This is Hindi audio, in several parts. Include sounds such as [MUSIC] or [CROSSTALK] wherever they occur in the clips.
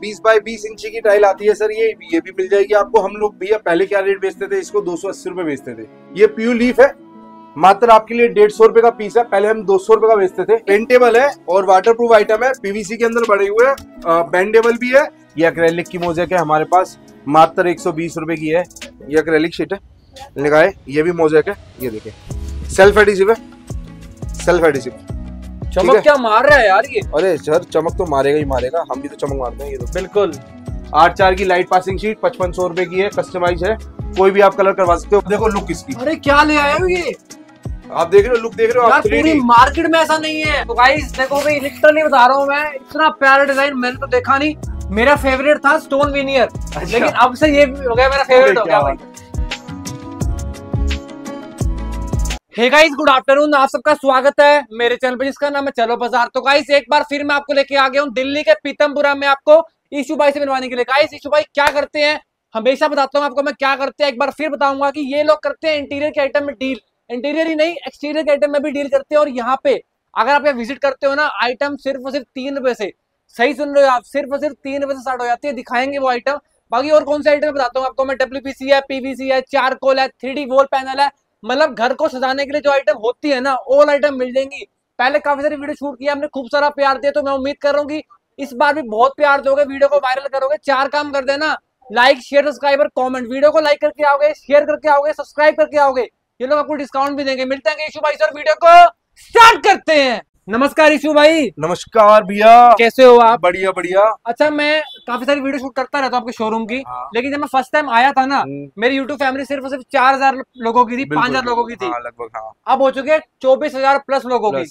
बीस बाई बीस इंची की टाइल आती है सर, ये ये भी मिल जाएगी आपको। हम लोग भैया पहले क्या रेट बेचते थे? इसको दो सौ अस्सी रुपए बेचते थे। ये प्यू लीफ है। मात्र आपके लिए डेढ़ सौ रुपए का पीस है। पहले हम दो सौ रुपए का बेचते थे। पेंटेबल है और वाटर प्रूफ आइटम है पीवीसी के अंदर बड़े हुए बैंडेबल भी है। ये अक्रेलिक की मोजेक है हमारे पास। मात्र एक सौ बीस रुपए की है। ये अक्रेलिक शीट है। लगाए ये भी मोजेक है। ये देखिए सेल्फ एडिसिव है। सेल्फ एडिसिव चमक क्या मार रहा है यार ये? अरे सर चमक तो मारेगा ही मारेगा। हम भी तो चमक मारते हैं ये तो बिल्कुल। आठ चार की लाइट पासिंग शीट पचपन सौ रुपए की है कस्टमाइज है। कोई भी आप कलर करवा सकते हो। देखो लुक इसकी। अरे क्या ले आए हो ये? आप देख रहे हो लुक देख रहे हो यार आप पूरी मार्केट में ऐसा नहीं है। तो गाइस देखो भाई लिटरली बता रहा हूँ मैं इतना प्यारा डिज़ाइन मैंने तो देखा नहीं। मेरा फेवरेट था स्टोन विनियर लेकिन अब से ये हो गया मेरा फेवरेट हो गया भाई। हे गाइस गुड आफ्टरनून आप सबका स्वागत है मेरे चैनल पर जिसका नाम है चलो बाज़ार। तो गाइस एक बार फिर मैं आपको लेके आ गया हूँ दिल्ली के पीतमपुरा में आपको ईशू भाई से मिलवाने के लिए। गाइस ईशू भाई, क्या करते हैं? हमेशा बताता हूँ आपको मैं क्या करते हैं। एक बार फिर बताऊँगा कि ये लोग करते हैं इंटीरियर के आइटम में डील इंटीरियर ही नहीं एक्सटीरियर के आइटम में भी डील करते हैं। और यहाँ पे अगर आप विज़िट करते हो ना आइटम सिर्फ़ और सिर्फ़ तीन रुपए से सही सुन रहे हो आप, सिर्फ़ और सिर्फ़ तीन रुपए से स्टार्ट हो जाती है, दिखाएँगे वो आइटम बाकी और कौन से आइटम बताता हूँ आपको मैं? डब्ल्यू है पीवीसी है चारकोल है थ्री वॉल पैनल है। मतलब घर को सजाने के लिए जो आइटम होती है ना ऑल आइटम मिल जाएँगी। पहले काफ़ी सारी वीडियो शूट किया, हमने खूब सारा प्यार दिया तो मैं उम्मीद कर रहा इस बार भी बहुत प्यार दोगे वीडियो को वायरल करोगे। चार काम कर देना लाइक शेयर सब्सक्राइब और कॉमेंट वीडियो को लाइक करके आओगे शेयर करके आओगे सब्सक्राइब करके आओगे। ये लोग आपको डिस्काउंट भी देंगे। मिलते हैं वीडियो को स्टार्ट करते हैं। नमस्कार इशू भाई। नमस्कार भैया। कैसे हो आप? बढ़िया बढ़िया। अच्छा मैं काफ़ी सारी वीडियो शूट करता रहता हूँ आपके शोरूम की हाँ। लेकिन जब मैं फ़र्स्ट टाइम आया था ना हम्म, मेरी यूट्यूब फैमिली सिर्फ़ सिर्फ़ चार हज़ार लोगों की थी पाँच हज़ार लोगों की थी। हाँ, लगभग हाँ। अब हो चुके हैं चौबीस हज़ार प्लस लोगों की।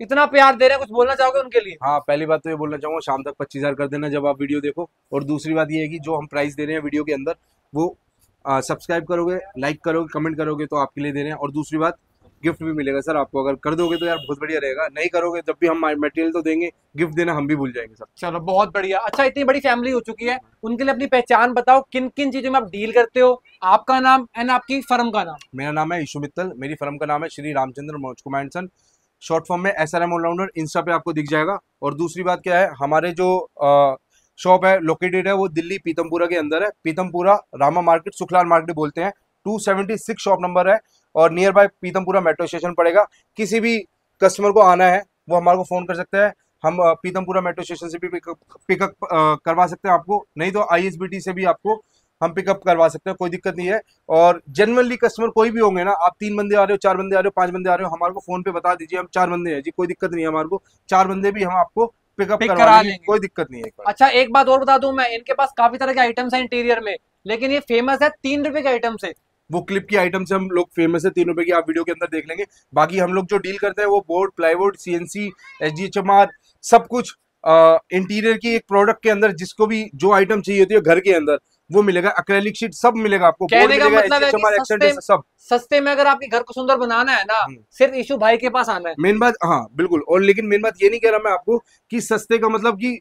इतना प्यार दे रहे हैं कुछ बोलना चाहोगे उनके लिए? हाँ पहली बात तो ये बोलना चाहूँगा शाम तक पच्चीस हज़ार कर देना जब आप वीडियो देखो। और दूसरी बात ये है कि जो हम प्राइस दे रहे हैं वीडियो के अंदर वो सब्सक्राइब करोगे लाइक करोगे कमेंट करोगे तो आपके लिए दे रहे हैं। और दूसरी बात गिफ्ट भी मिलेगा सर आपको अगर कर दोगे तो यार बहुत बढ़िया रहेगा। नहीं करोगे जब भी हम मटेरियल तो देंगे गिफ्ट देना हम भी भूल जाएँगे सर। चलो बहुत बढ़िया। अच्छा इतनी बड़ी फैमिली हो चुकी है उनके लिए अपनी पहचान बताओ किन किन चीज़ों में आप डील करते हो? आपका नाम एंड आपकी फर्म का नाम। मेरा नाम है ईशु मित्तल मेरी फर्म का नाम है Shri Ramchandra Manoj Kumar son. Short form में S R M all rounder insta पे आपको दिख जाएगा। और दूसरी बात क्या है हमारे जो शॉप है लोकेटेड है वो दिल्ली पीतमपुरा के अंदर है। पीतमपुरा रामा मार्केट सुखलाल मार्केट बोलते हैं। 276 शॉप नंबर है। और near by Pitampura metro station पड़ेगा। किसी भी कस्टमर को आना है वो हमारे को फ़ोन कर सकते हैं। हम पीतमपुरा मेट्रो स्टेशन से भी पिकअप करवा सकते हैं आपको। नहीं तो आईएसबीटी से भी आपको हम पिकअप करवा सकते हैं कोई दिक्कत नहीं है। और जनरली कस्टमर कोई भी होंगे ना आप तीन बंदे आ रहे हो चार बंदे आ रहे हो पाँच बंदे आ रहे हो हमारे को फ़ोन पे बता दीजिए हम चार बंदे हैं जी कोई दिक्कत नहीं है हमारे को। चार बंदे भी हम आपको पिकअप करवा करा लेंगे। कोई दिक्कत नहीं है एक अच्छा एक बात और बता दूँ मैं इनके पास काफ़ी तरह के आइटम्स है इंटीरियर में लेकिन ये फ़ेमस है तीन रुपए के आइटम से। वो क्लिप की आइटम से हम लोग फ़ेमस है तीन रुपए की आप वीडियो के अंदर देख लेंगे। बाकी हम लोग जो डील करते हैं वो board plywood CNC H D H M R सब कुछ इंटीरियर की एक प्रोडक्ट के अंदर जिसको भी जो आइटम चाहिए होती है घर के अंदर वो मिलेगा। अक्रेलिक शीट सब मिलेगा आपको। कहने का मतलब है कि सस्ते सब। सस्ते में अगर आपके घर को सुंदर बनाना है ना हम्म। सिर्फ़ इशू भाई के पास आना है। मेन बात हाँ बिल्कुल। और लेकिन मेन बात ये नहीं कह रहा मैं आपको कि सस्ते का मतलब कि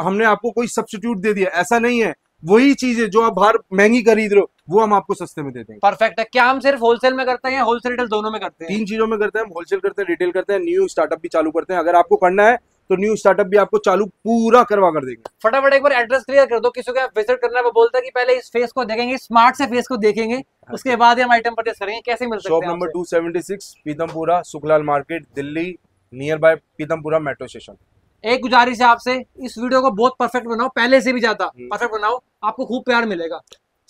हमने आपको कोई सब्सिट्यूट दे दिया। ऐसा नहीं है। वही चीज़ है जो आप बाहर महँगी खरीद रहे हो वो हम आपको सस्ते में दे देंगे परफेक्ट है। क्या हम सिर्फ़ होलसेल में करते हैं होलसेल रिटेल दोनों में करते हैं? तीन चीज़ों में करते हैं हम होलसेल करते हैं रिटेल करते हैं न्यू स्टार्टअप भी चालू करते हैं। अगर आपको करना है तो न्यू स्टार्टअप भी आपको चालू पूरा करवा कर देंगे। फटाफट एक बार एड्रेस क्लियर कर दो। किसी को विज़िट करना है वो बोलता है कि पहले इस फेस को देखेंगे स्मार्ट से फेस को देखेंगे उसके बाद हम आइटम परचेस करेंगे। कैसे मिल शॉप हैं नंबर आपसे? 276 Pitampura Sukhlal market Delhi near by Pitampura metro station एक गुजारिश है आपसे इस वीडियो को बहुत परफेक्ट बनाओ पहले से भी ज़्यादा हम्म। परफेक्ट बनाओ आपको खूब प्यार मिलेगा।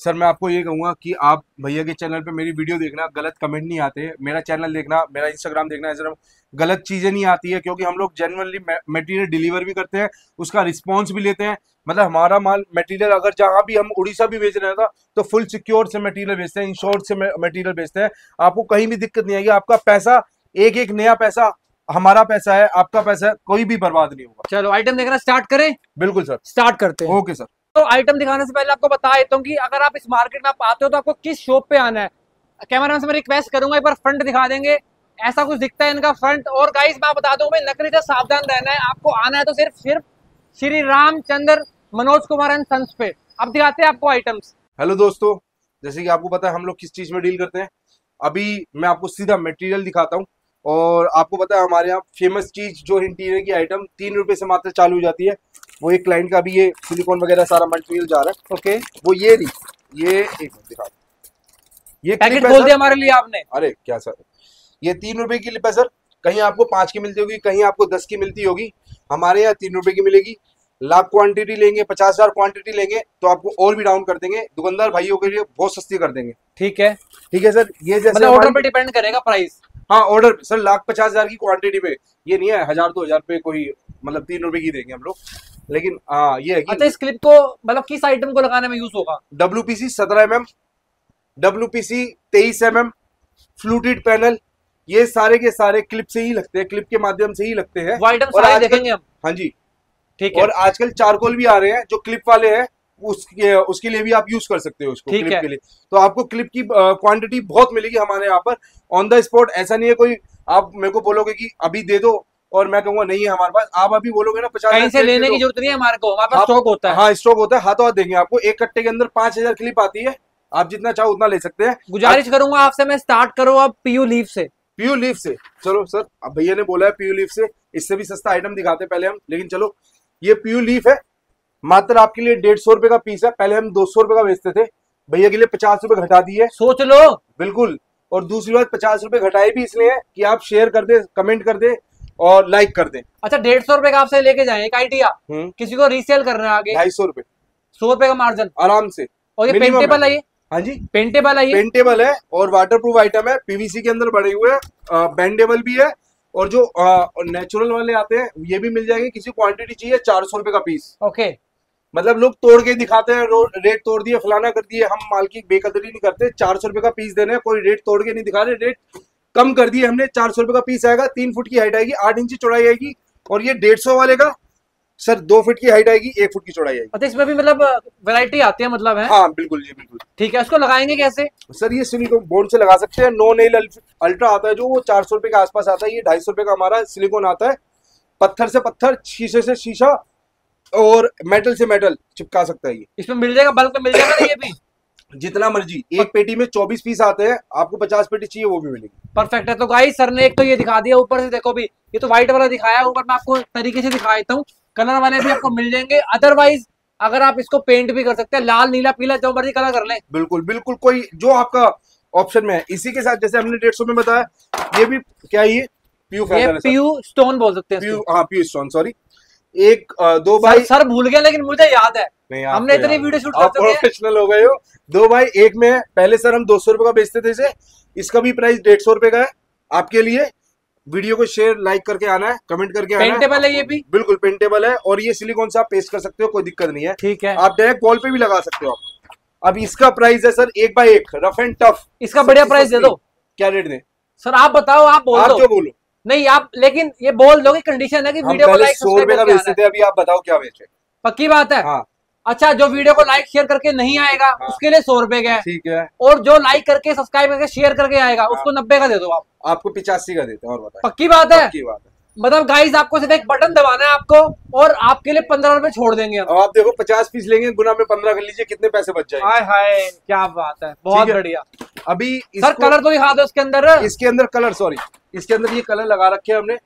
सर मैं आपको ये कहूँगा कि आप भैया के चैनल पे मेरी वीडियो देखना गलत कमेंट नहीं आते। मेरा चैनल देखना मेरा इंस्टाग्राम देखना ऐसा गलत चीज़ें नहीं आती है क्योंकि हम लोग जेनुअनली मटेरियल डिलीवर भी करते हैं उसका रिस्पॉन्स भी लेते हैं। मतलब हमारा माल मटेरियल अगर जहाँ भी हम उड़ीसा भी बेच रहे हैं तो फुल सिक्योर से मटेरियल बेचते हैं इंश्योर से मटेरियल बेचते हैं। आपको कहीं भी दिक्कत नहीं आएगी आपका पैसा एक एक नया पैसा हमारा पैसा है आपका पैसा है कोई भी बर्बाद नहीं होगा। चलो आइटम देखना स्टार्ट करें। बिल्कुल सर। स्टार्ट करते हैं। Okay sir. तो आइटम दिखाने से पहले आपको बता देता हूँ कि अगर आप इस मार्केट में आप आते हो तो आपको किस शॉप पे आना है। कैमरा से मैं रिक्वेस्ट करूँगा एक बार फ्रंट दिखा देंगे। ऐसा कुछ दिखता है इनका फ्रंट और गाइस मैं बता दूँ भाई नकली से सावधान रहना है। आपको आना है तो सिर्फ़ सिर्फ़ श्री रामचंद्र मनोज कुमार एंड सन्स पे। अब दिखाते हैं आपको आइटम्स हेलो दोस्तों जैसे कि आपको पता है हम लोग किस चीज़ में डील करते हैं। अभी मैं आपको सीधा मटेरियल दिखाता हूँ। और आपको पता है हमारे यहाँ फ़ेमस चीज़ जो इंटीरियर की आइटम तीन रुपए से मात्र चालू हो जाती है। वो एक क्लाइंट का भी ये सिलिकॉन वगैरह सारा मटेरियल जा रहा है। ओके वो ये नहीं ये एक दिखा ये पैकेट खोल दिया हमारे लिए आपने। अरे क्या सर? ये तीन रुपए की क्लिप है सर। कहीं आपको पाँच की मिलती होगी कहीं आपको दस की मिलती होगी। हमारे यहाँ तीन रुपए की मिलेगी। लाख क्वांटिटी लेंगे पचास हज़ार क्वांटिटी लेंगे तो आपको और भी डाउन कर देंगे। दुकानदार भाइयों के लिए बहुत सस्ती कर देंगे। ठीक है। ठीक है सर? ये जैसे ऑर्डर हमारी- पे डिपेंड करेगा प्राइस हाँ ऑर्डर सर लाख पचास हज़ार की क्वांटिटी पे। ये नहीं है हज़ार दो हज़ार पे कोई मतलब तीन रुपए की देंगे हम लोग। लेकिन हाँ ये है अच्छा इस क्लिप को मतलब किस आइटम को लगाने में यूज़ होगा? डब्ल्यू पी सी सत्रह M M W P C तेईस एम एम फ्लूटेड पैनल ये सारे के सारे क्लिप से ही लगते हैं क्लिप के माध्यम से ही लगते हैं। और देखेंगे हम। हाँ जी। ठीक है। और आजकल चारकोल भी आ रहे हैं जो क्लिप वाले हैं उसके उसके लिए भी आप यूज़ कर सकते हो उसको क्लिप है। के लिए। तो आपको क्लिप की क्वांटिटी बहुत मिलेगी हमारे यहाँ पर। ऑन द स्पॉट ऐसा नहीं है कोई आप मेरे को बोलोगे कि अभी दे दो और मैं कहूँगा नहीं है हमारे पास। आप अभी बोलोगे ना पचास कहीं से लेने की ज़रूरत नहीं है हमारे को हमारे पास स्टॉक होता है। हाँ स्टॉक होता है हाथों हाथ देंगे आपको। एक कट्टे के अंदर पाँच हज़ार क्लिप आती है आप जितना चाहो उतना ले सकते हैं। गुजारिश करूँगा आपसे मैं स्टार्ट करो आप पीयू लीव से। पीयू लीफ से। चलो सर अब भैया ने बोला है पीयू लीफ से इससे भी सस्ता आइटम दिखाते पहले हम लेकिन चलो ये पीयू लीफ है मात्र आपके लिए डेढ़ सौ रुपए का पीस है। पहले हम दो सौ रुपए का बेचते थे। भैया के लिए पचास रुपए घटा दिए। सोच लो। बिल्कुल। और दूसरी बात पचास रुपए घटाए भी इसलिए कि आप शेयर कर दे कमेंट कर दे और लाइक कर दे। अच्छा डेढ़ सौ रुपए का आपसे लेके जाए। एक आइडिया हम्म। किसी को रीसेल करना है आगे। ढाई सौ रुपए। सौ रुपए का मार्जिन आराम से। और ये पेंटेबल है। है। ये हाँ जी। पेंटेबल है ये पेंटेबल है और वाटर प्रूफ आइटम है पीवीसी के अंदर बने हुए बेंडेबल भी है। और जो नेचुरल वाले आते हैं ये भी मिल जाएँगे। किसी क्वांटिटी चाहिए चार सौ रुपए का पीस ओके मतलब लोग तोड़ के दिखाते हैं रेट तोड़ दिए फलाना कर दिए हम माल की बेकदरी नहीं करते चार सौ रुपए का पीस देने कोई रेट तोड़ के नहीं दिखा रहे रेट कम कर दिए हमने चार सौ रुपए का पीस आएगा तीन फुट की हाइट आएगी आठ इंच चौड़ाई आएगी और ये डेढ़ सौ वाले का सर दो फुट की हाइट आएगी एक फुट की चौड़ाई आएगी। अच्छा इसमें भी मतलब वैरायटी आती है मतलब है? हाँ बिल्कुल जी बिल्कुल। ठीक है इसको लगाएँगे कैसे? सर ये सिलिकॉन बोर्ड से लगा सकते हैं नो नेल अल्ट्रा आता है जो वो चार सौ रुपए के आसपास आता है ये ढाई सौ रुपए का हमारा सिलिकॉन आता है पत्थर से पत्थर शीशे से शीशा और मेटल से मेटल चिपका सकता है ये। इसमें मिल जाएगा बल्क में मिल जाएगा ना ये भी? [COUGHS] जितना मर्ज़ी एक पेटी में चौबीस पीस आते हैं आपको पचास पेटी चाहिए वो भी मिलेगी। परफेक्ट है तो गाइस सर ने एक तो ये दिखा दिया ऊपर से देखो भी ये तो व्हाइट वाला दिखाया ऊपर मैं आपको तरीके से दिखा देता हूँ। कलर वाले भी आपको मिल जाएँगे अदरवाइज़ अगर आप इसको पेंट भी कर सकते हैं लाल नीला पीला जो मर्ज़ी कलर कर लें। बिल्कुल बिल्कुल कोई जो आपका ऑप्शन में है इसी के साथ जैसे हमने डेढ़ सौ में बताया ये भी क्या ये? प्यू पीयू स्टोन बोल सकते हैं प्यू हाँ प्यू स्टोन सॉरी एक दो सर, बाई सर भूल गया लेकिन मुझे याद है। नहीं हमने इतनी वीडियो शूट आप प्रोफेशनल हो। गए हो। दो बाई एक में पहले सर हम दो सौ रुपए का बेचते थे इसे। इसका भी प्राइस डेढ़ सौ रुपए का है आपके लिए। वीडियो को शेयर लाइक करके आना है कमेंट करके आना है। पेंटेबल है ये भी? बिल्कुल पेंटेबल है और ये सिलिकॉन से आप पेस्ट कर सकते हो कोई दिक्कत नहीं है। ठीक है। आप डायरेक्ट वॉल पे भी लगा सकते हो आप। अब इसका प्राइस है सर एक बाय एक रफ एंड टफ इसका बढ़िया प्राइस दे दो। क्या रेट दे? सर आप बताओ आप बोल आप जो बोलो। नहीं आप लेकिन ये बोल दो कंडीशन है कि वीडियो को लाइक सौ रुपए का सब्सक्राइब थे अभी आप बताओ क्या बेचे। पक्की बात है? हाँ। अच्छा जो वीडियो को लाइक शेयर करके नहीं आएगा हाँ। उसके लिए सौ रुपए का है। ठीक है। और जो लाइक करके सब्सक्राइब करके शेयर करके आएगा हाँ। उसको नब्बे का दे दो आप। आपको पिचासी का देते हैं और बताए पक्की बात है? की बात है। मतलब गाइस आपको सिर्फ़ एक बटन दबाना है आपको और आपके लिए पंद्रह रुपए छोड़ देंगे हम अब आप देखो पचास पीस लेंगे गुना में पंद्रह कर लीजिए कितने पैसे बच जाएँगे। हाय हाय क्या बात है बहुत बढ़िया। अभी सर कलर तो दिखा दो इसके अंदर। इसके अंदर कलर सॉरी इसके अंदर ये कलर लगा रखे हैं हमने।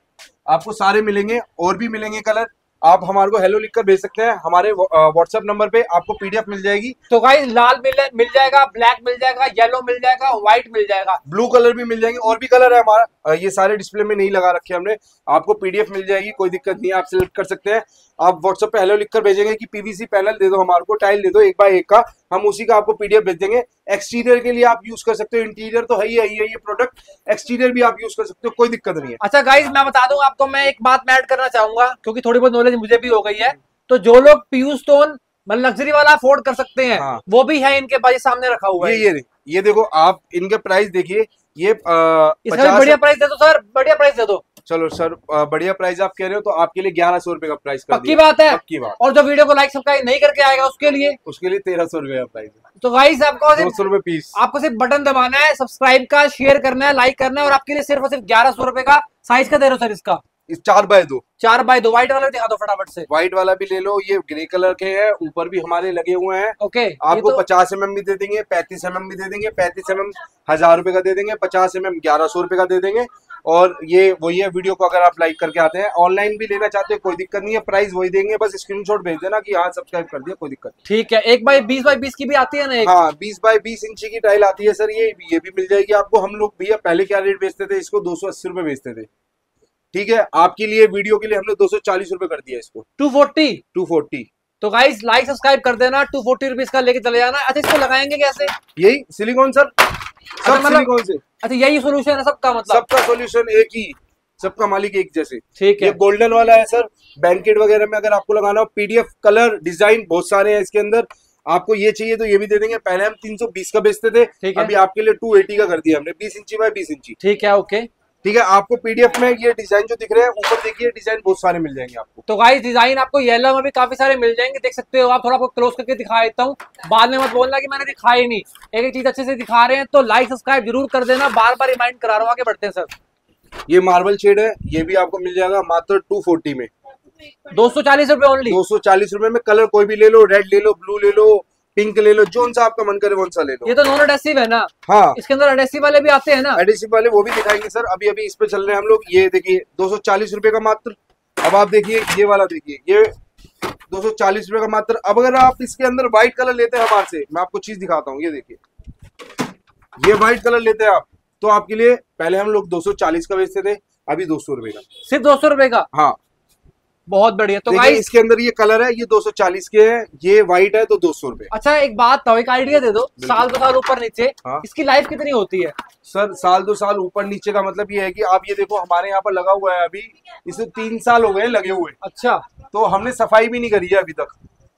आपको सारे मिलेंगे और भी मिलेंगे कलर आप हमारे को हेलो लिखकर भेज सकते हैं। हमारे व्हाट्सएप नंबर पे आपको पीडीएफ मिल जाएगी। तो गाइस लाल मिल मिल जाएगा ब्लैक मिल जाएगा येलो मिल जाएगा व्हाइट मिल जाएगा। ब्लू कलर भी मिल जाएँगे और भी कलर है हमारा। ये सारे डिस्प्ले में नहीं लगा रखे हमने। आपको पीडीएफ मिल जाएगी कोई दिक्कत नहीं आप सिलेक्ट कर सकते हैं। आप व्हाट्सएप पे हेलो लिखकर भेजेंगे की पीवीसी पैनल दे दो हमारे को टाइल दे दो एक बाय एक का। हम उसी का आपको पीडीएफ भेज देंगे। एक्सटीरियर के लिए आप यूज़ कर सकते हो। इंटीरियर तो है ही है ये प्रोडक्ट एक्सटीरियर भी आप यूज़ कर सकते हो कोई दिक्कत नहीं है। अच्छा गाइज़ मैं बता दूँ आपको मैं एक बात मैं ऐड करना चाहूँगा क्योंकि थोड़ी बहुत नॉलेज मुझे भी हो गई है। तो जो लोग पीयू स्टोन मतलब लग्जरी वाला अफोर्ड कर सकते हैं हाँ। वो भी है इनके पास सामने रखा हुआ ये है। ये ये देखो आप इनके प्राइस देखिए ये इसका भी 50 बढ़िया प्राइस दे दो सर बढ़िया प्राइस दे दो। चलो सर बढ़िया प्राइस आप कह रहे हो तो आपके लिए ग्यारह सौ रुपए का प्राइस कर पक्की बात है। पक्की बात। और जो वीडियो को लाइक सब्सक्राइब नहीं करके आएगा उसके लिए? उसके लिए तेरह सौ रुपए का प्राइस तो गाइस आपको दो सौ रुपए पीस आपको सिर्फ़ बटन दबाना है सब्सक्राइब का शेयर करना है लाइक करना है और आपके लिए सिर्फ़ और सिर्फ़ ग्यारह सौ रुपए का साइज़ का दे रहे हो सर इसका। चार बाय दो। चार बाय दो व्हाइट वाला दिखा दो फटाफट से। व्हाइट वाला भी ले लो ये ग्रे कलर के हैं ऊपर भी हमारे लगे हुए हैं। ओके आपको तो पचास एम एम भी दे देंगे पैंतीस एम भी दे देंगे पैंतीस एम हज़ार रुपए का दे देंगे पचास एम एम ग्यारह सौ रुपए का दे देंगे। और ये वही है वीडियो को अगर आप लाइक करके आते हैं ऑनलाइन भी लेना चाहते हैं कोई दिक्कत नहीं है प्राइस वही देंगे बस स्क्रीनशॉट भेज देना की हाँ सब्सक्राइब कर दिया कोई दिक्कत ठीक है एक बाई बीस बाई बीस की भी आती है ना हाँ बीस बाय बीस इंची की टाइल आती है सर ये ये भी मिल जाएगी आपको। हम लोग भैया पहले क्या रेट बेचते थे इसको दो सौ अस्सी रुपए बेचते थे। ठीक है आपके लिए वीडियो के लिए हमने दो सौ चालीस रुपए कर दिया इसको। Two forty? Two forty. तो गाइस लाइक सब्सक्राइब कर देना टू फोर्टी रुपीज़ का लेके चले जाना। अच्छा इसको लगाएँगे कैसे? यही सिलिकॉन सर सब मतलब- सिलिकॉन से। अच्छा यही सोल्यूशन है सबका मतलब। सबका सोल्यूशन एक ही सबका मालिक एक जैसे। ठीक है। ये गोल्डन वाला है सर बैंकेट वगैरह में अगर आपको लगाना हो पीडीएफ कलर डिज़ाइन बहुत सारे हैं इसके अंदर। आपको ये चाहिए तो ये भी दे देंगे। पहले हम 320 का बेचते थे ठीक है। अभी आपके लिए 280 का कर दिया हमने। 20 इंची बाय 20 इंची। ठीक है ओके ठीक है आपको पीडीएफ में ये डिज़ाइन जो दिख रहे हैं ऊपर देखिए डिज़ाइन बहुत सारे मिल जाएँगे आपको। तो गाइस डिज़ाइन आपको येलो में भी काफ़ी सारे मिल जाएँगे देख सकते हो आप थोड़ा आपको क्लोज करके दिखा देता हूँ। बाद में मत बोलना कि मैंने दिखाई नहीं। एक एक चीज़ अच्छे से दिखा रहे हैं तो लाइक सब्सक्राइब ज़रूर कर देना बार बार रिमाइंड करा रहा हूँ आगे बढ़ते हैं सर। ये मार्बल शेड है ये भी आपको मिल जाएगा मात्र 240 में। दो सौ चालीस रुपए ओनली दो सौ चालीस रुपए में कलर कोई भी ले लो रेड ले लो ब्लू ले लो पिंक ले लो जोन सा आपका मन करे कौन सा ले लो। ये तो नॉन अडेसिव है ना? हाँ। इसके अंदर अडेसिव वाले भी आते हैं ना? एडिसिव वाले वो भी दिखाएँगे सर। अभी अभी इस पे चल रहे हैं हम लोग। ये देखिए दो सौ चालीस रुपए का मात्र। अब आप देखिए ये वाला देखिए ये दो सौ चालीस रुपए का मात्र। अब अगर आप इसके अंदर व्हाइट कलर लेते हैं हमारे से मैं आपको चीज़ दिखाता हूँ ये देखिए। ये व्हाइट कलर लेते हैं आप। तो आपके लिए पहले हम लोग 240 का बेचते थे अभी दो सौ रुपए का। सिर्फ़ दो सौ रुपए का? हाँ। बहुत बढ़िया। तो गाइस इसके अंदर ये कलर है ये 240 के है ये व्हाइट है तो दो सौ रुपए। अच्छा एक बात था एक आइडिया दे दो साल दो साल ऊपर नीचे हाँ। इसकी लाइफ कितनी होती है? सर साल दो साल ऊपर नीचे का मतलब ये है कि आप ये देखो हमारे यहाँ पर लगा हुआ है अभी इसे तीन साल हो गए लगे हुए। अच्छा। तो हमने सफ़ाई भी नहीं करी है अभी तक।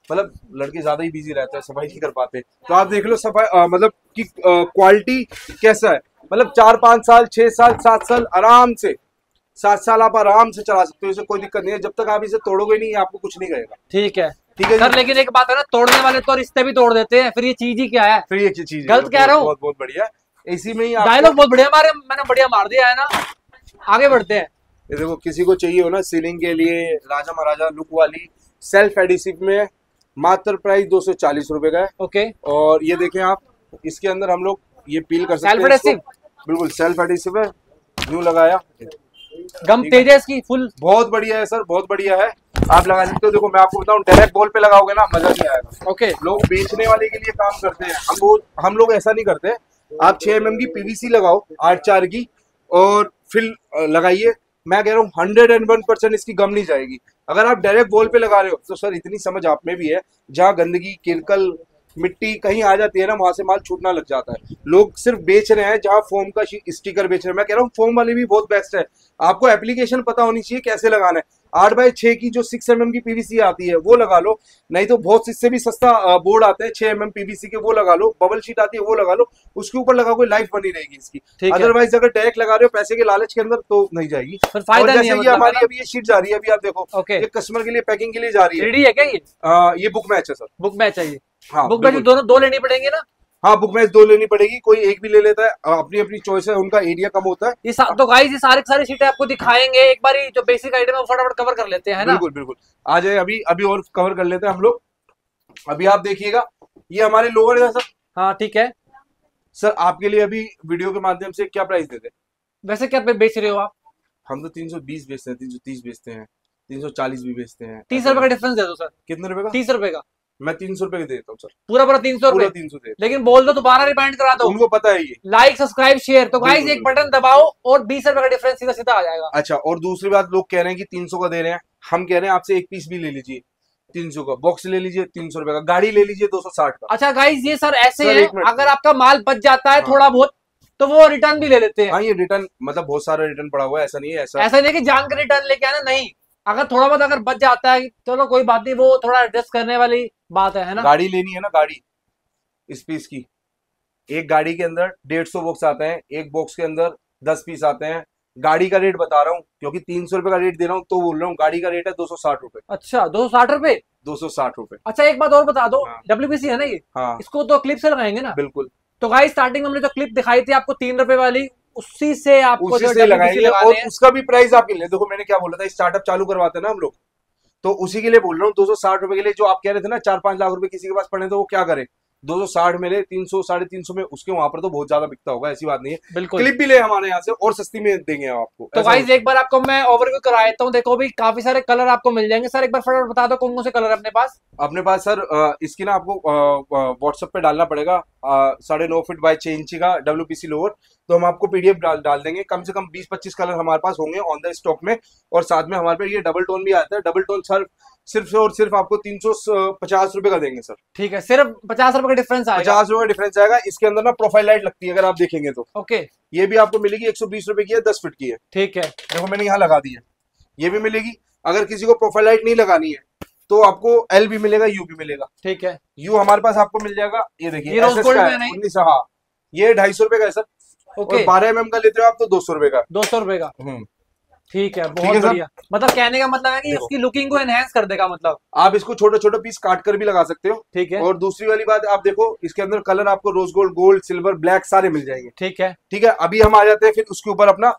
मतलब लड़के ज़्यादा ही बिज़ी रहते हैं सफ़ाई नहीं कर पाते। तो आप देख लो सफ़ाई मतलब की क्वालिटी कैसा है। मतलब चार पाँच साल छह साल सात साल आराम से सात साल आप आराम से चला सकते हो इसे कोई दिक्कत नहीं है। जब तक आप इसे तोड़ोगे नहीं आपको कुछ नहीं करेगा। ठीक है। ठीक है सर लेकिन एक बात है ना तोड़ने वाले तो रिश्ते भी तोड़ देते हैं फिर ये चीज़ ही क्या है? फिर ये चीज़ गलत कह रहा हूँ? बहुत बहुत बढ़िया। इसी में ही डायलॉग बहुत बढ़िया मारे मैंने बढ़िया मार दिया है ना? आगे बढ़ते हैं। ये देखो किसी को चाहिए हो ना सीलिंग के लिए राजा महाराजा लुक वाली सेल्फ एडिसिव में मात्र प्राइस दो सौ चालीस रूपए का है। ओके। और ये देखें आप इसके अंदर हम लोग ये पील कर सकते हैं? बिल्कुल सेल्फ एडिसिव है। न्यू लगाया। गम ठीक है। तेजस की फुल बहुत बढ़िया है सर बहुत बढ़िया है। आप लगा सकते हो देखो मैं आपको बताऊँ डायरेक्ट बॉल पे लगाओगे ना मज़ा नहीं आएगा। ओके लोग बेचने वाले के लिए काम करते हैं। हम वो हम लोग ऐसा नहीं करते। आप छह एम की पीवीसी लगाओ आठ चार की और फिर लगाइए। मैं कह रहा हूँ हंड्रेड एंड वन परसेंट इसकी गम नहीं जाएगी। अगर आप डायरेक्ट बॉल पे लगा रहे हो तो सर इतनी समझ आप में भी है जहाँ गंदगी किरकल मिट्टी कहीं आ जाती है ना वहाँ से माल छूटना लग जाता है। लोग सिर्फ़ बेच रहे हैं जहाँ फोम का स्टिकर बेच रहे हैं। मैं कह रहा हूँ फोम वाली भी बहुत बेस्ट है। आपको एप्लीकेशन पता होनी चाहिए कैसे लगाना है। आठ बाय छह की जो सिक्स एम की पीवीसी आती है वो लगा लो। नहीं तो बहुत इससे भी सस्ता बोर्ड आते हैं छह एम पीवीसी के वो लगा लो। बबल शीट आती है वो लगा लो। उसके ऊपर लगा कोई लाइफ बनी रहेगी इसकी। अदरवाइज़ अगर डायरेक्ट लगा रहे हो पैसे के लालच के अंदर तो नहीं जाएगी। फिर फ़ायदा नहीं जैसे है ये मतलब। हमारी अभी ये शीट जा रही है अभी आप देखो। ये कस्टमर के लिए पैकिंग के लिए जा रही है। है ये? बुक मैच है सर बुक मैच चाहिए हाँ बुक मैच दोनों दो लेनी पड़ेंगी ना? हाँ बुक मैच दो लेनी पड़ेगी कोई एक भी ले लेता है अपनी अपनी चॉइस है उनका एरिया कम होता है। ये सा, तो गाइस ये सारे के सारे सीटें आपको दिखाएँगे एक बार जो बेसिक आइटम है वो फटाफट कवर कर लेते हैं ना? बिल्कुल बिल्कुल। आ जाए अभी अभी और कवर कर लेते हैं हम लोग। अभी आप देखिएगा ये हमारे लोअर है सर हाँ ठीक है। सर आपके लिए अभी वीडियो के माध्यम से क्या प्राइस देते हैं? वैसे क्या बेच रहे हो आप? हम तो 320 बेचते हैं 330 बेचते हैं 340 भी बेचते हैं। तीस रुपए का डिफरेंस दे दो सर कितने रुपए का? तीस रुपए का। मैं तीन सौ रुपए का देता हूँ सर। पूरा पूरा तीन सौ रुपए? तीन सौ लेकिन बोल दो दोबारा रिमाइंड करा दो। उनको पता है ये। लाइक सब्सक्राइब शेयर तो गाइस एक बटन दबाओ और बीस रुपए का डिफरेंस सीधा सीधा आ जाएगा। अच्छा और दूसरी बात लोग कह रहे हैं कि तीन सौ का दे रहे हैं। हम कह रहे हैं आपसे एक पीस भी ले लीजिए तीन सौ का। बॉक्स ले लीजिए तीन सौ रुपए का। गाड़ी ले लीजिए दो सौ साठ का। अच्छा गाइज़ ये सर ऐसे है अगर आपका माल बच जाता है हाँ। थोड़ा बहुत तो वो रिटर्न भी ले लेते हैं। हाँ ये रिटर्न मतलब बहुत सारा रिटर्न पड़ा हुआ है ऐसा नहीं है ऐसा। ऐसा नहीं कि जान के रिटर्न लेके आना नहीं। अगर थोड़ा बहुत अगर बच जाता है चलो कोई बात नहीं वो थोड़ा एडजस्ट करने वाली बात है है ना? गाड़ी लेनी है ना गाड़ी। इस पीस की। एक गाड़ी के अंदर डेढ़ सौ बॉक्स आते हैं एक बॉक्स के अंदर दस पीस आते हैं। गाड़ी का रेट बता रहा हूँ क्योंकि तीन सौ रुपए का रेट दे रहा हूँ तो बोल रहा हूँ गाड़ी का रेट है दो सौ साठ रुपए। अच्छा दो सौ साठ रुपए? दो सौ साठ रूपए। अच्छा एक बात और बता दो डब्ल्यू हाँ। है ना ये? हाँ। इसको तो क्लिप से लगाएँगे ना? बिल्कुल। तो गाइस स्टार्टिंग में हमने जो क्लिप दिखाई थी आपको तीन रुपए वाली उसी से आपको उसी से लगाएँगे और उसका भी प्राइस आपके लिए देखो मैंने क्या बोला था स्टार्टअप चालू करवाते हैं ना हम लोग। तो उसी के लिए बोल रहा हूँ, दो सौ साठ रुपए के लिए जो आप कह रहे थे ना, चार पाँच लाख रुपए किसी के पास पड़े तो वो क्या करे? दो सौ साठ मिले तीन सौ साढ़े तीन सौ में उसके वहाँ पर तो बहुत ज़्यादा बिकता होगा ऐसी बात नहीं है। बिल्कुल। क्लिप भी ले हमारे यहाँ से और सस्ती में देंगे हम आपको तो गाइस एक बार आपको मैं ओवरव्यू करा देता हूँ। देखो भी काफ़ी सारे कलर आपको मिल जाएँगे। सर एक बार फटाफट बता दो कौन कौन से कलर अपने पास। अपने पास सर इसकी ना आपको व्हाट्सएप पे डालना पड़ेगा। साढ़े नौ फीट बाई छह इंची का डब्ल्यू पी सी लोअर तो हम आपको पीडीएफ डाल डाल देंगे। कम से कम बीस पच्चीस कलर हमारे पास होंगे ऑन द स्टॉक में। और साथ में हमारे पे ये डबल टोन भी आता है। डबल टोन सर सिर्फ़ और सिर्फ़ आपको तीन सौ पचास रुपए का देंगे सर। ठीक है सिर्फ़ पचास रुपए का डिफरेंस आएगा। पचास रुपए का डिफरेंस आएगा इसके अंदर ना प्रोफ़ाइल लाइट लगती है अगर आप देखेंगे तो। ओके। ये भी आपको मिलेगी एक सौ बीस रुपए की है दस फीट की है। ठीक है। देखो मैंने यहाँ लगा दी है। ये भी मिलेगी। अगर किसी को प्रोफ़ाइल लाइट नहीं लगानी है तो आपको एल भी मिलेगा यू भी मिलेगा। ठीक है। यू हमारे पास आपको मिल जाएगा ये देखिए है? उन्नीस हाँ। ये ढाई सौ रुपए का है सर। ओके। बारह एम एम का लेते हो आप तो दो सौ रुपए का दो सौ रुपए का। हम्म। ठीक है बहुत बढ़िया। मतलब कहने का मतलब है कि इसकी लुकिंग को एनहेंस कर देगा मतलब। आप इसको छोटे छोटे पीस काट कर भी लगा सकते हो। ठीक है। और दूसरी वाली बात आप देखो इसके अंदर कलर आपको rose gold gold silver black सारे मिल जाएँगे। ठीक है। ठीक है अभी हम आ जाते हैं फिर उसके ऊपर अपना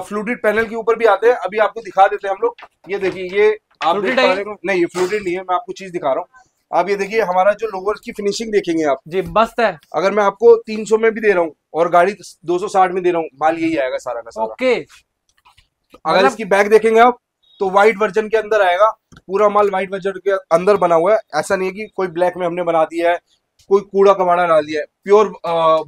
फ्लूटेड पैनल के ऊपर भी आते हैं। अभी आपको दिखा देते हैं हम लोग। ये देखिए ये आप नहीं ये फ्लूटेड नहीं है मैं आपको चीज़ दिखा रहा हूँ। आप ये देखिए हमारा जो लोअर की फिनिशिंग देखेंगे आप। जी मस्त है। अगर मैं आपको 300 में भी दे रहा हूँ और गाड़ी 260 में दे रहा हूँ माल यही आएगा सारा का सारा। ओके। अगर मतलब- इसकी बैग देखेंगे आप तो व्हाइट वर्जन के अंदर आएगा। पूरा माल व्हाइट वर्जन के अंदर बना हुआ है। ऐसा नहीं है कि कोई ब्लैक में हमने बना दिया है कोई कूड़ा कबाड़ा डाल दिया है। प्योर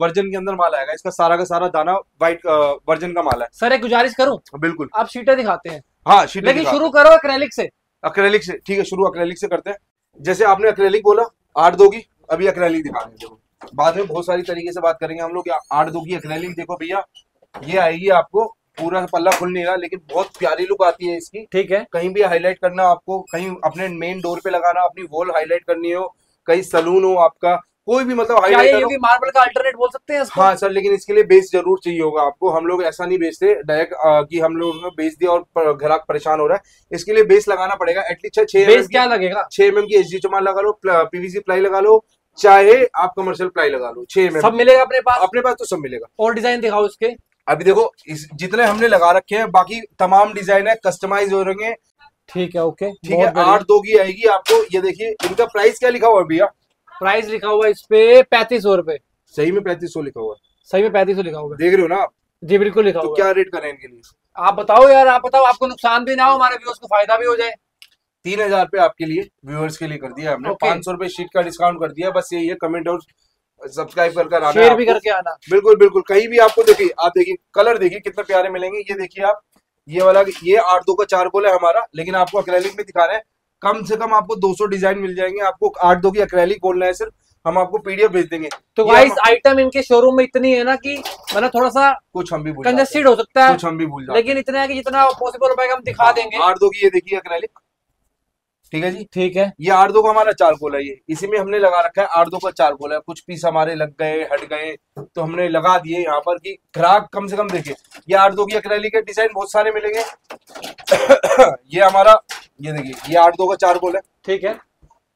वर्जन के अंदर माल आएगा। इसका सारा का सारा दाना व्हाइट वर्जन का माल है। सर एक गुजारिश करूँ? बिल्कुल। आप शीटें दिखाते हैं। हाँ शीट लेकिन शुरू करो अक्रेलिक से। अक्रेलिक से ठीक है शुरू अक्रेलिक से करते हैं। जैसे आपने अक्रेलिक बोला आठ दोगी अभी अक्रेलिक दिखा रहे देखो। बाद में बहुत सारी तरीके से बात करेंगे हम लोग। आठ दोगी अक्रेलिक देखो भैया ये आएगी आपको पूरा पल्ला खुल नहीं रहा लेकिन बहुत प्यारी लुक आती है इसकी। ठीक है। कहीं भी हाईलाइट करना आपको कहीं अपने मेन डोर पे लगाना अपनी वॉल हाईलाइट करनी हो कहीं सलून हो आपका कोई भी मतलब ये हाईलाइट मार्बल का अल्टरनेट बोल सकते हैं इसको? हाँ सर लेकिन इसके लिए बेस ज़रूर चाहिए होगा आपको। हम लोग ऐसा नहीं बेचते डायरेक्ट कि हम लोग बेच दिया और ग्राहक परेशान हो रहा है। इसके लिए बेस लगाना पड़ेगा एटलीस्ट छह बेस क्या लगेगा? छह एम की एच डी चमार लगा लो पीवीसी प्लाई लगा लो चाहे आप कमर्शियल प्लाई लगा लो छह एमएम सब मिलेगा अपने पास? अपने पास तो सब मिलेगा। और डिज़ाइन दिखाओ इसके। अभी देखो इस जितने हमने लगा रखे हैं बाकी तमाम डिज़ाइन है कस्टमाइज हो रहे हैं। ठीक है ओके ठीक है आठ दो की आएगी आपको। ये देखिए इनका प्राइस क्या लिखा हुआ है भैया? प्राइस लिखा हुआ है इस पे पैंतीस सौ रुपए। सही में पैंतीस सौ लिखा हुआ है। सही में पैंतीस सौ लिखा हुआ है। देख रहे हो ना आप? जी बिल्कुल लिखा तो हुआ क्या रेट करें इनके लिए? आप बताओ यार आप बताओ आपको नुकसान भी ना हो हमारे व्यूअर्स को फ़ायदा भी हो जाए। तीन हज़ार पे आपके लिए व्यूअर्स के लिए कर दिया हमने. पाँच सौ रुपए शीट का डिस्काउंट कर दिया बस यही है कमेंट और सब्सक्राइब कर कर आना शेयर भी करके आना। बिल्कुल बिल्कुल कहीं भी आपको देखिए आप देखिए कलर देखिए कितने प्यारे मिलेंगे। ये देखिए आप ये वाला ये आठ दो का चार गोल है हमारा लेकिन आपको अक्रेलिक में दिखा रहे हैं। कम से कम आपको 200 डिज़ाइन मिल जाएँगे आपको आठ दो की अक्रेलिक बोलना है सिर्फ़ हम आपको पीडीएफ भेज देंगे। तो गाइस आइटम इनके शोरूम में इतनी है ना कि मतलब थोड़ा सा कुछ हम भी हैं। कंजेस्टेड हो। सकता है। कुछ हम भी भूल जाते लेकिन इतना है कि जितना पॉसिबल हो पाएगा हम दिखा देंगे। आठ दो की ये देखिए अक्रेलिक ठीक है जी? ठीक है। ये आठ दो का हमारा चार गोल है ये। इसी में हमने लगा रखा है आठ दो का चार गोल है। कुछ पीस हमारे लग गए हट गए तो हमने लगा दिए यहाँ पर कि ग्राहक कम से कम देखे। ये आठ दो की अक्रेलिक के डिज़ाइन बहुत सारे मिलेंगे। [COUGHS] ये हमारा ये देखिए ये आठ दो का चार गोल है। ठीक है।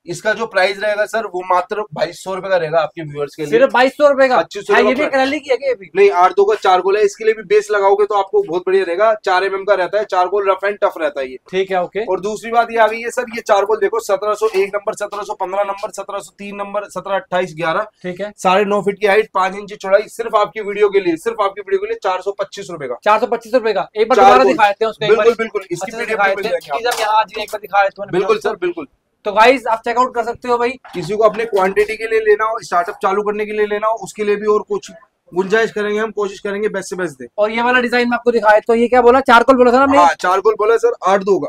इसका जो प्राइस रहेगा सर वो मात्र बाईस सौ रुपए का रहेगा आपके व्यूअर्स के लिए। सिर्फ़ बाईस सौ रुपए का? 2500 हाँ, ये भी price। करैली की है क्या नहीं आठ दो का चार गोल है इसके लिए भी बेस लगाओगे तो आपको बहुत बढ़िया रहेगा। चार एम का रहता है चार गोल रफ एंड टफ रहता है ये। ठीक है ओके और दूसरी बात ये आ गई है सर ये चार गोल देखो सत्रह सौ एक नंबर सत्रह सौ पंद्रह नंबर सत्रह सौ तीन नंबर सत्रह अट्ठाईस ग्यारह। ठीक है। साढ़े नौ फीट की हाइट पाँच इंच चौड़ाई सिर्फ़ आपकी वीडियो के लिए सिर्फ़ आपकी वीडियो के लिए चार सौ पच्चीस रुपए का। चार सौ पच्चीस रुपए का। एक बार दोबारा दिखा देते हैं बिल्कुल बिल्कुल इसकी अच्छे दिखा देते हैं। बिल्कुल सर बिल्कुल। तो गाइज़ आप चेकआउट कर सकते हो भाई। किसी को अपने क्वांटिटी के लिए लेना हो स्टार्टअप चालू करने के लिए लेना हो उसके लिए भी और कुछ गुंजाइश करेंगे हम कोशिश करेंगे बेस्ट से बेस्ट दे। और ये वाला डिज़ाइन में आपको दिखाया तो ये क्या बोला? चारकोल बोला था ना हमने? हाँ चार गोल बोला सर आठ दो का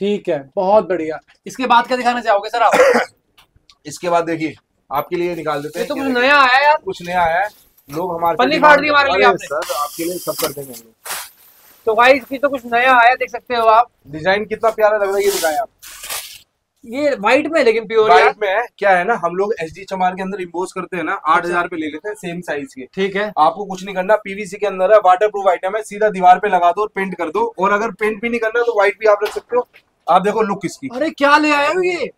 ठीक है बहुत बढ़िया। इसके बाद क्या दिखाना चाहोगे सर आप? [COUGHS] इसके बाद देखिए आपके लिए निकाल देते हैं तो कुछ नया आया यार। कुछ नया आया है। लोग हमारे पन्नी फाड़ दी हमारे लिए आपने। सर आपके लिए सब कर देंगे। तो गाइस ये तो कुछ नया आया देख सकते हो आप। डिज़ाइन कितना प्यारा लग रहा है ये दिखाएँ आप। ये व्हाइट में लेकिन प्योर व्हाइट में है। क्या है ना हम लोग एच डी चमार के अंदर इम्पोज करते हैं ना आठ हज़ार पे ले लेते हैं सेम साइज़ के। ठीक है। आपको कुछ नहीं करना पीवीसी के अंदर है वाटर प्रूफ आइटम है सीधा दीवार पे लगा दो और पेंट कर दो और अगर पेंट भी नहीं करना तो व्हाइट भी आप रख सकते हो। आप देखो लुक इसकी। अरे क्या ले आए हो ये?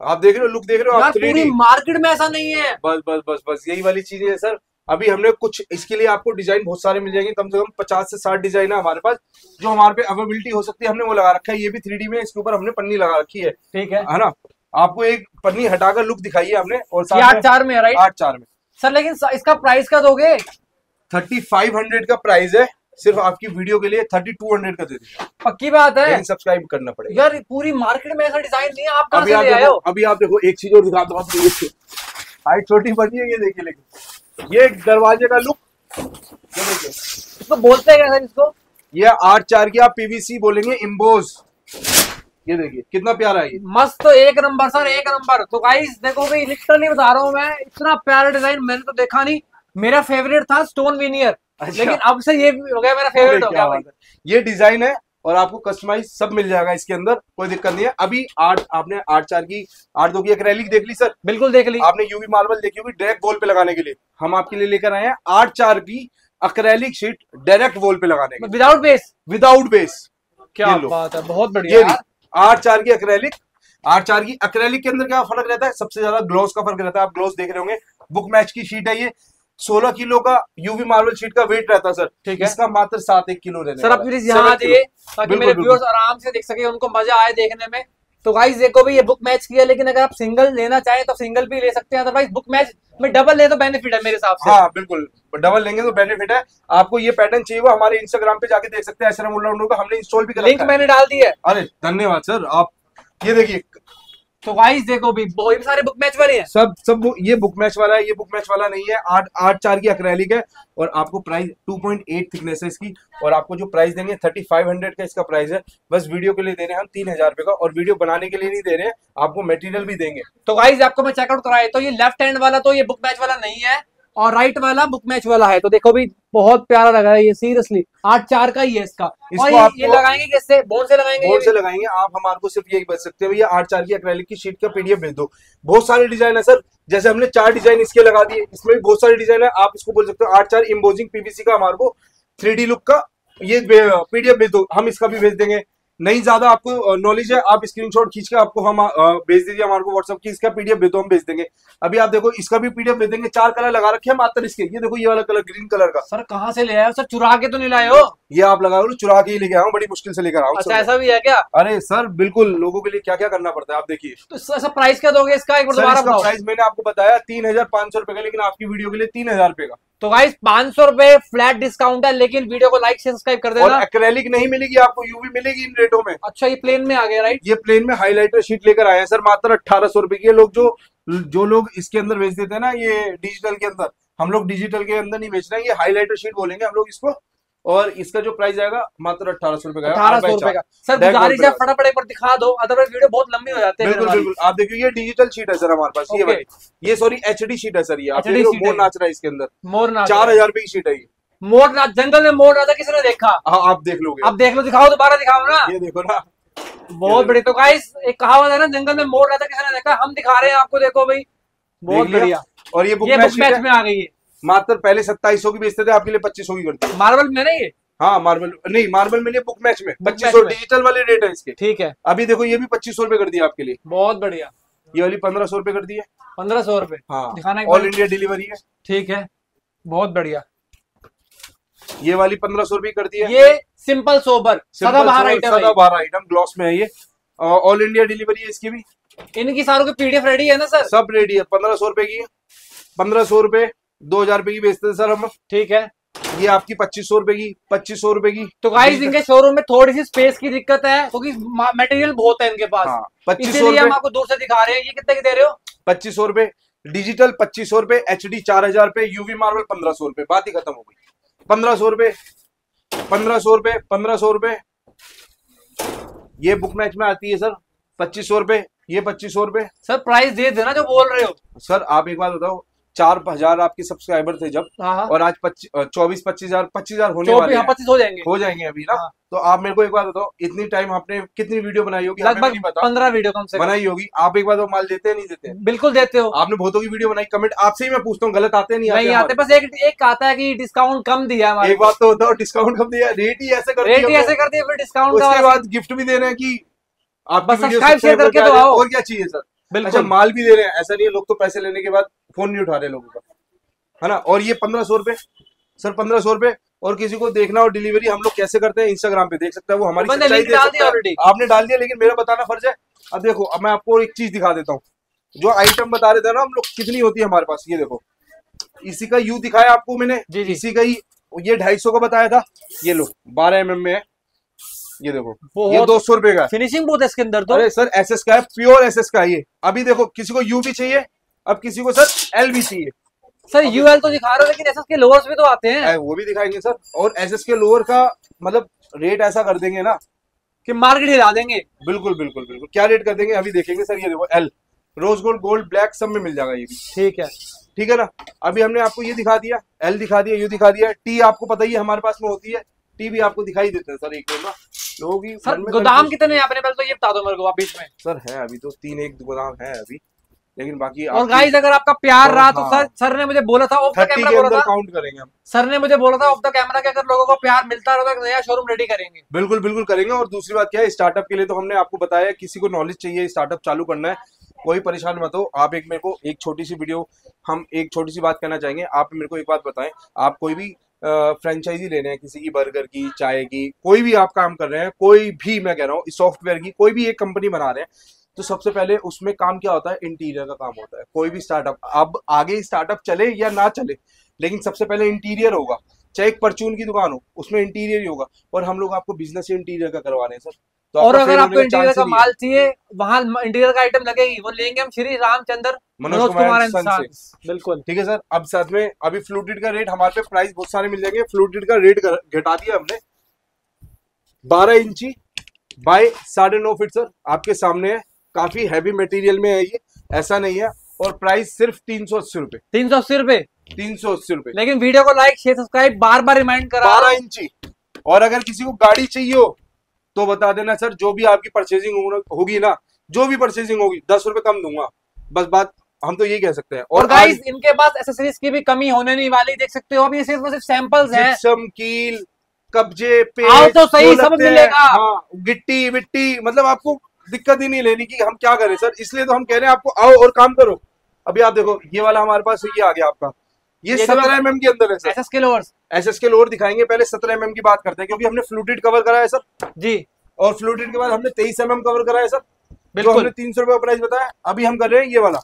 आप देख रहे हो लुक देख रहे हो आप पूरी मार्केट में ऐसा नहीं है। बस बस बस बस यही वाली चीज़ है सर। अभी हमने कुछ इसके लिए आपको डिज़ाइन बहुत सारे मिल जाएँगे कम से कम पचास से साठ डिज़ाइन है हमारे पास जो हमारे पे अवेलेबिलिटी हो सकती है हमने वो लगा रखा है ये भी थ्री में इसके ऊपर हमने पन्नी लगा रखी है। ठीक है। है ना? आपको एक पन्नी हटाकर लुक दिखाई है हमने और आठ चार में राइट आठ चार में। सर लेकिन इसका प्राइस क्या दोगे? थर्टी फाइव हंड्रेड का प्राइस है सिर्फ़ आपकी वीडियो के लिए थर्टी टू हंड्रेड का दे देंगे पक्की बात है। सब्सक्राइब करना पड़ेगा। यार पूरी मार्केट में ऐसा डिज़ाइन नहीं है आप कहाँ अभी से आप देखो हो? अभी आप देखो एक चीज़ और दिखा दो आपको हाइट छोटी बनी है ये देखिए लेकिन। ये दरवाजे का लुक इसको बोलते हैं सर इसको? ये आठ चार की आप पीवीसी बोलेंगे इम्बोज ये देखिए कितना प्यारा है ये। मस्त तो एक नंबर सर एक नंबर। तो गाइस देखो भाई लिटरली बता रहा हूँ मैं इतना प्यारा डिज़ाइन मैंने तो देखा नहीं। मेरा फेवरेट था स्टोन विनियर अच्छा। लेकिन अब से ये हो गया मेरा फेवरेट हो गया। ये डिज़ाइन है और आपको कस्टमाइज सब मिल जाएगा इसके अंदर कोई दिक्कत नहीं है। अभी आठ आपने आठ चार की आठ दो की एक्रेलिक देख ली सर बिल्कुल देख ली। आपने यूवी मार्बल देखी होगी डायरेक्ट वॉल पे लगाने के लिए। हम आपके लिए लेकर आए हैं आठ चार की अक्रेलिक शीट डायरेक्ट वॉल पे लगाने के विदाउट बेस विदाउट बेस क्या बात है बहुत बढ़िया। आठ चार की अक्रेलिक आठ चार की अक्रेलिक के अंदर क्या फ़र्क रहता है? सबसे ज़्यादा ग्लोस का फ़र्क रहता है। आप ग्लोस देख रहे होंगे बुक मैच की शीट है ये। सोलह किलो का यूवी मार्बल शीट का वेट रहता सर ठीक है। इसका मात्र सात एक किलो रहने सर आप प्लीज़ यहाँ आ जाइए ताकि मेरे व्यूअर्स आराम से देख सके उनको मज़ा आए देखने में। तो गाइस देखो भी ये बुक मैच किया लेकिन अगर आप सिंगल लेना चाहें तो सिंगल भी ले सकते हैं। अदरवाइज़ बुक मैच में डबल ले तो बेनिफिट है मेरे हिसाब से। हाँ बिल्कुल। डबल लेंगे तो बेनिफिट है। आपको ये पैटर्न चाहिए वो हमारे इंस्टाग्राम पे जाके देख सकते हैं का हमने इंस्टॉल भी कर लिंक मैंने डाल दी है। अरे धन्यवाद सर आप ये देखिए तो गाइस देखो भी वो भी सारे बुक मैच वाले हैं। सब सब वो- ये बुक मैच वाला है ये बुक मैच वाला नहीं है। आठ आठ चार की अक्रेलिक है और आपको प्राइस 2.8 थिकनेस है इसकी और आपको जो प्राइस देंगे 3500 का इसका प्राइस है। बस वीडियो के लिए दे रहे हैं हम तीन हज़ार रुपए का और वीडियो बनाने के लिए नहीं दे रहे हैं आपको मटेरियल भी देंगे। तो गाइज़ आपको मैं चेकआउट कराए तो ये लेफ़्ट हैंड वाला तो ये बुक मैच वाला नहीं है। और राइट वाला बुक मैच वाला है। तो देखो भी बहुत प्यारा लग रहा है ये सीरियसली आठ चार का ही है इसका। इसको और ये, लगाएँगे किससे? बोन से लगाएँगे बोर्ड से लगाएँगे। आप हमारे को सिर्फ़ यही बच सकते हो भैया आठ चार की अक्रेलिक की शीट का पीडीएफ भेज दो। बहुत सारे डिज़ाइन है सर। जैसे हमने चार डिज़ाइन इसके लगा दिए। इसमें भी बहुत सारे डिज़ाइन है। आप इसको बोल सकते हो आठ चार इम्बोजिंग पीबीसी का हमारे को थ्री लुक का ये पीडीएफ भेज दो। हम इसका भी भेज देंगे। नहीं ज़्यादा आपको नॉलेज है आप स्क्रीनशॉट खींच के आपको हम भेज दीजिए हमारे को व्हाट्सअप की इसका पीडीएफ भेज दो हम भेज देंगे। अभी आप देखो इसका भी पीडीएफ भेज देंगे चार कलर लगा रखे हैं मात्र इसके ये देखो ये वाला कलर ग्रीन कलर का। सर कहाँ से ले आए हो? सर चुरा के तो नहीं लाए हो? ये आप लगा लो चुरा के ही लेके आया हूँ बड़ी मुश्किल से लेकर हूँ अच्छा ऐसा भी है क्या? अरे सर बिल्कुल लोगों के लिए क्या क्या करना पड़ता है आप देखिए। तो सर सर प्राइस क्या दोगे इसका? एक बार दोबारा प्राइस मैंने आपको बताया तीन हज़ार पाँच सौ रुपए का लेकिन आपकी वीडियो के लिए तीन हज़ार रुपए का। तो गाइस पाँच सौ रुपए फ्लैट डिस्काउंट है लेकिन वीडियो को लाइक सब्सक्राइब कर और देना एक्रेलिक नहीं मिलेगी आपको यूवी मिलेगी इन रेटों में। अच्छा ये प्लेन में आ गया राइट ये प्लेन में हाईलाइटर शीट लेकर आए हैं सर मात्र अट्ठारह सौ रुपए की ये लोग जो जो लोग इसके अंदर भेज देते हैं ना ये डिजिटल के अंदर हम लोग डिजिटल के अंदर नहीं बेच रहे हैं ये हाईलाइटर शीट बोलेंगे हम लोग इसको और इसका जो प्राइस आएगा मात्र अट्ठारह सौ रुपए का अठारह सौ रुपए का। सर गुजारिश है फटाफट एक बार दिखा दो अदरवाइज़ वीडियो बहुत लंबी हो जाते हैं बिल्कुल बिल्कुल। आप देखिए ये डिजिटल शीट है सर हमारे पास ये. ये सॉरी एचडी शीट है सर ये। आप मोर। नाच रहा है इसके अंदर। मोर ना चार हज़ार रुपए की शीट है ये। मोर ना जंगल में मोर नाचा किसी ने देखा? हाँ आप देख लोगे। आप देख लो दिखाओ दोबारा दिखाओ ना। ये देखो ना। बहुत बड़ी तो गाइस एक कहावत है ना जंगल में मोर राजा किसने देखा? हम दिखा रहे हैं आपको देखो भाई। बहुत बढ़िया। और ये बुक ये मैच बुक मैच में आ गई है। मात्र पहले सत्ताईस की बेचते थे आपके लिए पच्चीस की करते मार्बल में नहीं? हाँ मार्बल नहीं मार्बल में लिए बुक मैच में। पच्चीस सौ डिजिटल वाले रेट है इसके। ठीक है। अभी देखो ये भी पच्चीस सौ रुपए कर दिया आपके लिए। बहुत बढ़िया। ये वाली पंद्रह सौ रुपए कर दी है। पंद्रह सौ रुपए हाँ दिखाना ऑल इंडिया डिलीवरी है। ठीक है। बहुत बढ़िया। ये वाली पंद्रह सौ रुपए कर दी है। ये सिंपल सोबर सदाबहार आइटम सदाबहार आइटम ग्लॉस में है ये। ऑल इंडिया डिलीवरी है इसकी भी। इनकी सारों की पीडीएफ रेडी है ना सर? सब रेडी है। पंद्रह सौ रुपए की पंद्रह सौ रुपए दो हज़ार रुपए की बेचते थे सर हम। ठीक है। ये आपकी पच्चीस सौ रुपए की पच्चीस सौ रुपए की। तो गाइस इनके शोरूम में थोड़ी सी स्पेस की दिक्कत है क्योंकि मटेरियल बहुत है इनके पास। हाँ पच्चीस सौ हम आपको दूर से दिखा रहे हैं। ये कितने की दे रहे हो? पच्चीस सौ रुपए। डिजिटल पच्चीस सौ रुपए एच डी चार हज़ार रुपए यूवी मार्बल पंद्रह सौ रुपए। बात ही खत्म हो गई। पंद्रह सौ रुपए पंद्रह सौ रुपए पंद्रह सौ रुपए। ये बुक मैच में आती है सर पच्चीस सौ रुपए ये पच्चीस सौ रुपए। सर प्राइस दे देना जो बोल रहे हो। सर आप एक बात बताओ चार हज़ार आपके सब्सक्राइबर थे जब हाँ। हाँ और आज चौबीस पच्चीस हज़ार पच्चीस हज़ार होने वाले हाँ हैं। पच्चीस हो जाएँगे। हो जाएँगे अभी ना? हाँ। तो आप मेरे को एक बात बताओ इतनी टाइम आपने कितनी वीडियो बनाई होगी? लगभग पंद्रह वीडियो कम से बनाई होगी। आप एक बार तो माल देते हैं नहीं देते बिल्कुल देते हो। आपने बहुतों की वीडियो बनाई। कमेंट आपसे ही मैं पूछता हूँ गलत आते नहीं नहीं आते बस एक एक आता है कि डिस्काउंट कम दिया हमारे एक बात तो बताओ डिस्काउंट कब दिया रेट ही ऐसे कर रेट ही दिया ऐसे कर दिए फिर डिस्काउंट उसके बाद गिफ्ट भी दे रहे हैं कि आप बस share करके तो आओ। और क्या चाहिए सर अच्छा बिल्कुल। माल भी दे रहे हैं। ऐसा नहीं है लोग तो पैसे लेने के बाद फ़ोन नहीं उठा रहे लोगों का। है ना? और ये पंद्रह सौ रुपए सर पंद्रह सौ रुपए और किसी को देखना और डिलीवरी हम लोग कैसे करते हैं इंस्टाग्राम पे? देख सकता है वो हमारी देख डाल दिया। आपने डाल दिया लेकिन मेरा बताना फ़र्ज़ है। अब देखो अब मैं आपको एक चीज़ दिखा देता हूँ। जो आइटम बता रहे थे ना हम लोग कितनी होती है हमारे पास? ये देखो। इसी का यू दिखाया आपको मैंने। जी, जी। इसी का ही ये ढाई सौ का बताया था। ये लो बारह एम में है। ये देखो ये दो सौ रुपए का फिनिशिंग बहुत है इसके अंदर तो। अरे सर एस एस का है प्योर एस एस का है ये। अभी देखो किसी को यू भी चाहिए अब किसी को सर एल भी चाहिए। सर यू एल तो दिखा रहे हो लेकिन एसएस के लोअर्स भी तो आते हैं। वो भी दिखाएँगे सर। और एस एस के लोअर का मतलब रेट ऐसा कर देंगे ना कि मार्केट हिला देंगे। बिल्कुल बिल्कुल बिल्कुल। क्या रेट कर देंगे अभी देखेंगे सर ये देखो L rose gold gold black सब में मिल जाएगा ये भी। ठीक है। ठीक है ना? अभी हमने आपको ये दिखा दिया एल दिखा दिया यू दिखा दिया। टी आपको पता ही है हमारे पास में होती है। टी भी आपको दिखाई देते हैं सर एक ना। लोगों की सर गोदाम कितने हैं अपने पास? तो ये बता दो मेरे को आप बीच में। सर है अभी तो तीन एक गोदाम है अभी। लेकिन बाकी और गाइस अगर आपका प्यार रहा तो हाँ। सर सर ने मुझे बोला था ऑफ़ द कैमरा बोला था। काउंट करेंगे हम। सर ने मुझे बोला था ऑफ़ द कैमरा कि अगर लोगों को प्यार मिलता रहा तो नया शोरूम रेडी करेंगे। बिल्कुल बिल्कुल करेंगे। और दूसरी बात क्या है स्टार्टअप के लिए तो हमने आपको बताया किसी को नॉलेज चाहिए स्टार्टअप चालू करना है कोई परेशान मत हो। आप एक मेरे को एक छोटी सी वीडियो हम एक छोटी सी बात कहना चाहेंगे। आप मेरे को एक बात बताएँ आप कोई भी फ्रेंचाइजी ले रहे हैं किसी की बर्गर की चाय की कोई भी आप काम कर रहे हैं कोई भी मैं कह रहा हूँ सॉफ्टवेयर की कोई भी एक कंपनी बना रहे हैं तो सबसे पहले उसमें काम क्या होता है? इंटीरियर का काम होता है। कोई भी स्टार्टअप अब आगे स्टार्टअप चले या ना चले लेकिन सबसे पहले इंटीरियर होगा। चाहे एक परचून की दुकान हो उसमें इंटीरियर ही होगा। और हम लोग आपको बिज़नेस इंटीरियर का करवा रहे हैं सर। तो और अगर आपको इंटीरियर का। माल चाहिए वहाँ इंटीरियर का आइटम लगेगी वो लेंगे हम श्री रामचंद्र मनोज कुमार बिल्कुल। ठीक है सर। अब साथ में अभी फ्लूटेड का रेट हमारे पे प्राइस बहुत सारे मिल जाएँगे। फ्लूटेड का रेट घटा दिया हमने। बारह इंची बाय साढ़े नौ फीट सर। आपके सामने है। काफ़ी हैवी मटेरियल में है ये ऐसा नहीं है। और प्राइस सिर्फ़ तीन सौ अस्सी रूपए। तीन सौ अस्सी रुपए? तीन सौ अस्सी रुपए। लेकिन वीडियो को लाइक शेयर सब्सक्राइब बार बार रिमाइंड करा। बारह इंची। और अगर किसी को गाड़ी चाहिए हो तो बता देना सर जो भी आपकी परचेजिंग होगी ना जो भी परचेजिंग होगी दस रुपए कम दूँगा। बस बात हम तो यही कह सकते हैं। और आज- गाइस इनके पास एसेसरीज की भी कमी होने नहीं वाली देख सकते हो अभी सिर्फ़ सिर्फ़ सैंपल्स हैं। जिप्सम कील कब्जे पे तो सही, सब मिलेगा। हाँ गिट्टी विट्टी मतलब आपको दिक्कत ही नहीं लेनी कि हम क्या करें सर। इसलिए तो हम कह रहे हैं आपको आओ और काम करो। अभी आप देखो ये वाला हमारे पास ये आ गया आपका। ये सत्रह हम- एम के अंदर है सर। एसएस के लोअर्स एस एस के लोअर दिखाएँगे पहले सत्रह एम की बात करते हैं क्योंकि हमने फ्लूटेड कवर करा है सर। जी। और फ्लूटेड के बाद हमने तेईस एम एम कवर करा है सर। बिल्कुल। हमने तीन सौ रुपए का प्राइस बताया अभी हम कर रहे हैं ये वाला।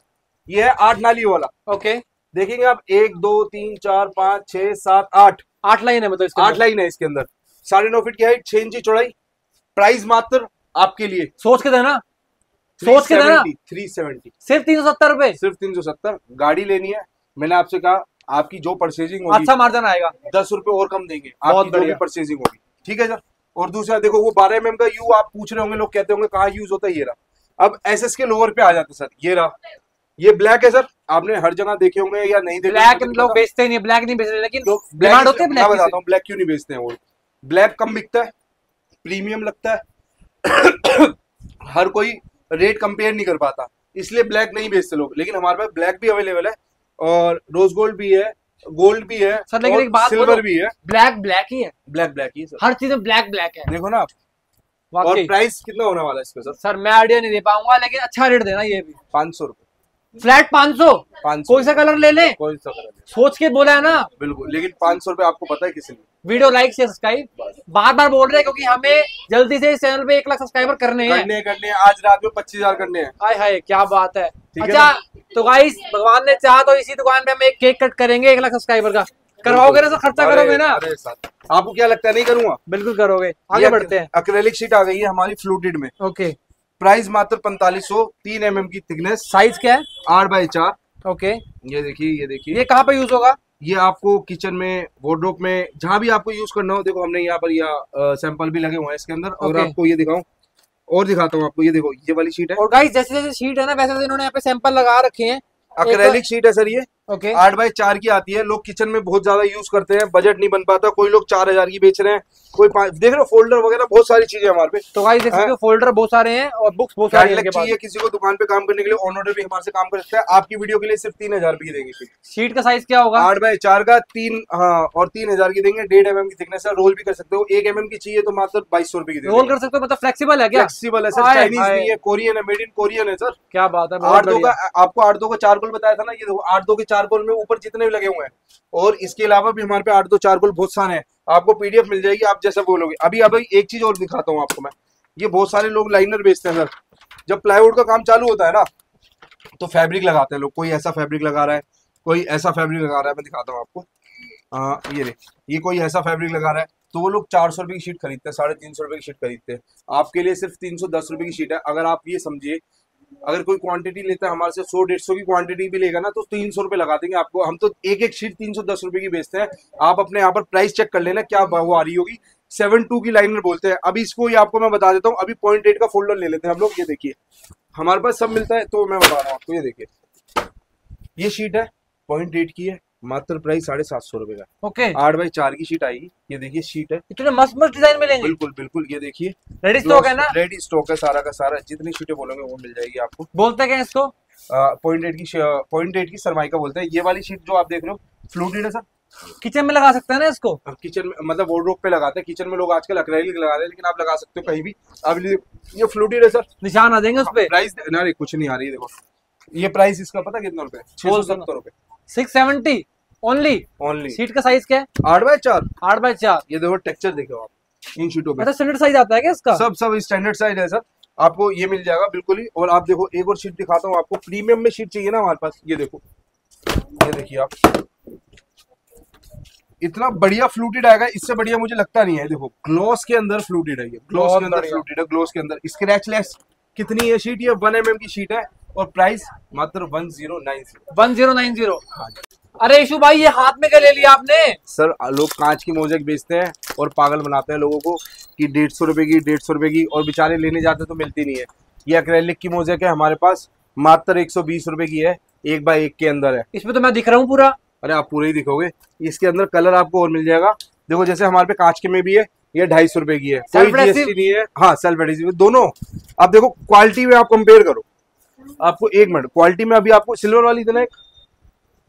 ये है आठ नाली वाला। ओके। देखेंगे आप एक दो तीन चार पाँच छह सात आठ। आठ लाइन है मतलब आठ लाइन है इसके अंदर। साढ़े नौ फीट की हाइट छह इंची चौड़ाई। प्राइस मात्र आपके लिए। सोच के देना। सोच के देना। थ्री सेवेंटी सिर्फ़ तीन सौ सत्तर रुपए। सिर्फ़ तीन सौ सत्तर। गाड़ी लेनी है। मैंने आपसे कहा आपकी जो परचेजिंग होगी अच्छा मार्जिन आएगा। दस रुपए और कम देंगे। बहुत बढ़िया। परचेजिंग होगी। ठीक है सर? और दूसरा देखो वो बारह एम का यू आप पूछ रहे होंगे लोग कहते होंगे कहाँ यूज़ होता है? ये रहा। अब एस एस के लोअर पे आ जाते सर। ये रहा। ये ब्लैक है सर। आपने हर जगह देखे होंगे या नहीं देखे ब्लैक लोग बेचते नहीं ब्लैक नहीं बेच रहे लेकिन होती ब्लैक बताता हूँ ब्लैक क्यों नहीं बेचते हैं वो? ब्लैक कम बिकता है प्रीमियम लगता है। हर कोई रेट कंपेयर नहीं कर पाता। इसलिए ब्लैक नहीं बेचते लोग लेकिन हमारे पास ब्लैक भी अवेलेबल है और रोज गोल्ड भी है गोल्ड भी है सर, लेकिन एक बात सिल्वर भी है। ब्लैक ब्लैक ही है। ब्लैक ब्लैक ही है सर हर चीज़ में ब्लैक ब्लैक है। देखो ना आप और प्राइस कितना होने वाला है इसका सर सर मैं आइडिया नहीं दे पाऊँगा लेकिन अच्छा रेट देना ये भी। पाँच सौ रुपये फ्लैट पाँच सौ। पाँच सौ। कोई सा कलर ले ले? कोई सा कलर। सोच के बोला है ना? बिल्कुल लेकिन पाँच सौ रुपये आपको पता है किसी लिए वीडियो लाइक शेयर सब्सक्राइब बार बार बोल रहे हैं क्योंकि हमें जल्दी से इस चैनल पे एक लाख सब्सक्राइबर करने हैं। करने करने आज रात में पच्चीस हज़ार करने हैं। हाय हाय क्या बात है। अच्छा तो गाइस भगवान ने चाहा तो इसी दुकान पे हम एक केक कट करेंगे एक लाख सब्सक्राइबर का। करवाओगे ना सर खर्चा करोगे ना? आपको क्या लगता है? नहीं करूँगा। बिल्कुल करोगे। आगे बढ़ते हैं। अक्रेलिक शीट आ गई है हमारी फ्लूटेड में। ओके प्राइस मात्र पैंतालीस सौ तीन एम की थिकनेस। साइज़ क्या है? आठ बाई चार। ओके। ये देखिए ये देखिए। ये कहाँ पे यूज़ होगा? ये आपको किचन में वार्डरोब में जहाँ भी आपको यूज़ करना हो देखो हमने यहाँ पर यह सैंपल भी लगे हुए हैं इसके अंदर। और आपको ये दिखाऊँ और दिखाता हूँ आपको ये देखो ये वाली शीट है। और गाइस जैसे जैसे शीट है ना वैसे वैसे इन्होंने यहाँ पे सैंपल लगा रखे हैं। अक्रेलिक शीट है सर ये। ओके आठ बाई चार की आती है। लोग किचन में बहुत ज़्यादा यूज़ करते हैं। बजट नहीं बन पाता। कोई लोग चार हज़ार की बेच रहे हैं। कोई देख रहे हो फोल्डर वगैरह बहुत सारी चीज़ें हमारे पे। तो गाइस देख सकते हो फोल्डर बहुत सारे हैं और बुक्स बहुत सारी हैं चाहिए किसी को दुकान पे काम करने के लिए। ऑन ऑर्डर भी हमारे से काम कर सकता है। आपकी वीडियो के लिए सिर्फ़ तीन हज़ार की देंगे शीट का साइज़ क्या होगा? आठ बाई चार का तीन हाँ और तीन हज़ार की देंगे। डेढ़ एम एम की थिकनेस है। रोल भी कर सकते हो। एक एम की चाहिए तो मात्र बाईस सौ रुपए की रोल कर सकते हो? मतलब फ्लेक्सिबल है क्या? फ्लेक्सिबल है सर। चाइनीज़ नहीं है। कोरियन है। मेड इन कोरियन है सर। क्या बात है आठ दो का आपको आठ दो का चार गोल बताया था ना? ये आठ दो के चारकोल में ऊपर जितने भी लगे हुए हैं। और इसके अलावा भी हमारे पे आठ दो चारकोल बहुत सारे हैं। आपको पीडीएफ मिल जाएगी आप जैसा बोलोगे। अभी अभी एक चीज़ और दिखाता हूँ आपको मैं। ये बहुत सारे लोग लाइनर बेचते हैं सर। जब प्लाईवुड का काम चालू होता है ना तो फैब्रिक लगाते हैं लोग। कोई ऐसा फैब्रिक लगा रहा है कोई ऐसा फैब्रिक लगा रहा है मैं दिखाता हूँ आपको। आ, ये देख ये कोई ऐसा फैब्रिक लगा रहा है तो वो लोग चार सौ रुपये की शीट खरीदते हैं साढ़े तीन सौ रुपये की शीट खरीदते हैं। आपके लिए सिर्फ़ तीन सौ दस रुपये की शीट है। अगर आप ये समझिए अगर कोई क्वांटिटी लेता है, हमारे से सौ, डेढ़ सौ की क्वांटिटी भी लेगा ना तो तीन सौ रुपये लगा देंगे आपको। हम तो एक एक शीट तीन सौ, दस रुपए की बेचते हैं। आप अपने यहाँ पर प्राइस चेक कर लेना क्या वो आ रही होगी। सेवन टू की लाइनर बोलते हैं। अभी इसको, ये आपको मैं बता देता हूँ, अभी पॉइंट एट का फोल्डर ले लेते हैं हम लोग, ये देखिए। हमारे पास सब मिलता है तो मैं बता रहा हूँ आपको, ये देखिए। ये शीट है पॉइंट एट की है। मात्र प्राइस साढ़े सात सौ रुपए का। ओके आठ बाई चार की शीट आएगी। ये देखिए शीट है। इतने मस्त मस्त डिज़ाइन मिलेंगे। बिल्कुल बिल्कुल ये देखिए। रेडी स्टॉक है ना? रेडी स्टॉक है सारा का सारा। जितनी शीटें बोलोगे वो मिल जाएगी आपको। बोलते क्या इसको? पॉइंट एट की पॉइंट एट की सरमाइका बोलते हैं। ये वाली शीट जो आप देख रहे हो फ्लूटेड है सर? किचन में लगा सकते हैं ना इसको? किचन में मतलब वार्डरोब पे लगाते हैं। किचन में लोग आजकल अक्रेलिक लगा रहे हैं लेकिन आप लगा सकते हो कहीं भी। अब ये ये फ्लूटेड है सर। निशान आ जाएँगे उस पर प्राइस ना कुछ नहीं आ रही है देखो। ये प्राइस इसका पता कितना रुपए छह सौ सत्तर रुपए। Six seventy only only sheet का साइज़ क्या है? आठ बाय चार। आठ बाय चार। ये देखो टेक्सचर देखो आप इन शीटों पे अच्छा स्टैंडर्ड साइज़ आता है क्या इसका? सब सब स्टैंडर्ड साइज़ है सर आपको ये मिल जाएगा बिल्कुल ही। और आप देखो एक और शीट दिखाता हूँ आपको। प्रीमियम में शीट चाहिए ना हमारे पास? ये देखो। ये देखिए आप। इतना बढ़िया फ्लूटेड आएगा इससे बढ़िया मुझे लगता नहीं है। देखो ग्लॉस के अंदर फ्लूटेड है ये। ग्लॉस के अंदर। फ्लूटेड है ग्लॉस के अंदर। स्क्रैचलेस कितनी है शीट ये वन एम की शीट है। और प्राइस मात्र one zero nine zero. One zero nine zero अरे यशु भाई ये हाथ में क्या ले लिया आपने? सर लोग कांच की मोजेक बेचते हैं और पागल बनाते हैं लोगों को कि डेढ़ सौ रुपए की डेढ़ सौ रुपए की और बेचारे लेने जाते तो मिलती नहीं है। ये अक्रेलिक की मोजेक है हमारे पास मात्र एक सौ बीस रुपए की है एक बाय एक के अंदर है। इसमें तो मैं दिख रहा हूँ पूरा। अरे आप पूरे ही दिखोगे। इसके अंदर कलर आपको और मिल जाएगा। देखो जैसे हमारे पे कांच के में भी है ये ढाई सौ रुपए की है। कोई जीएसटी नहीं है। हाँ सेल्फ एडेसिव दोनों। आप देखो क्वालिटी में आप कंपेयर करो। आपको एक मिनट क्वालिटी में अभी आपको सिल्वर वाली देना एक आ,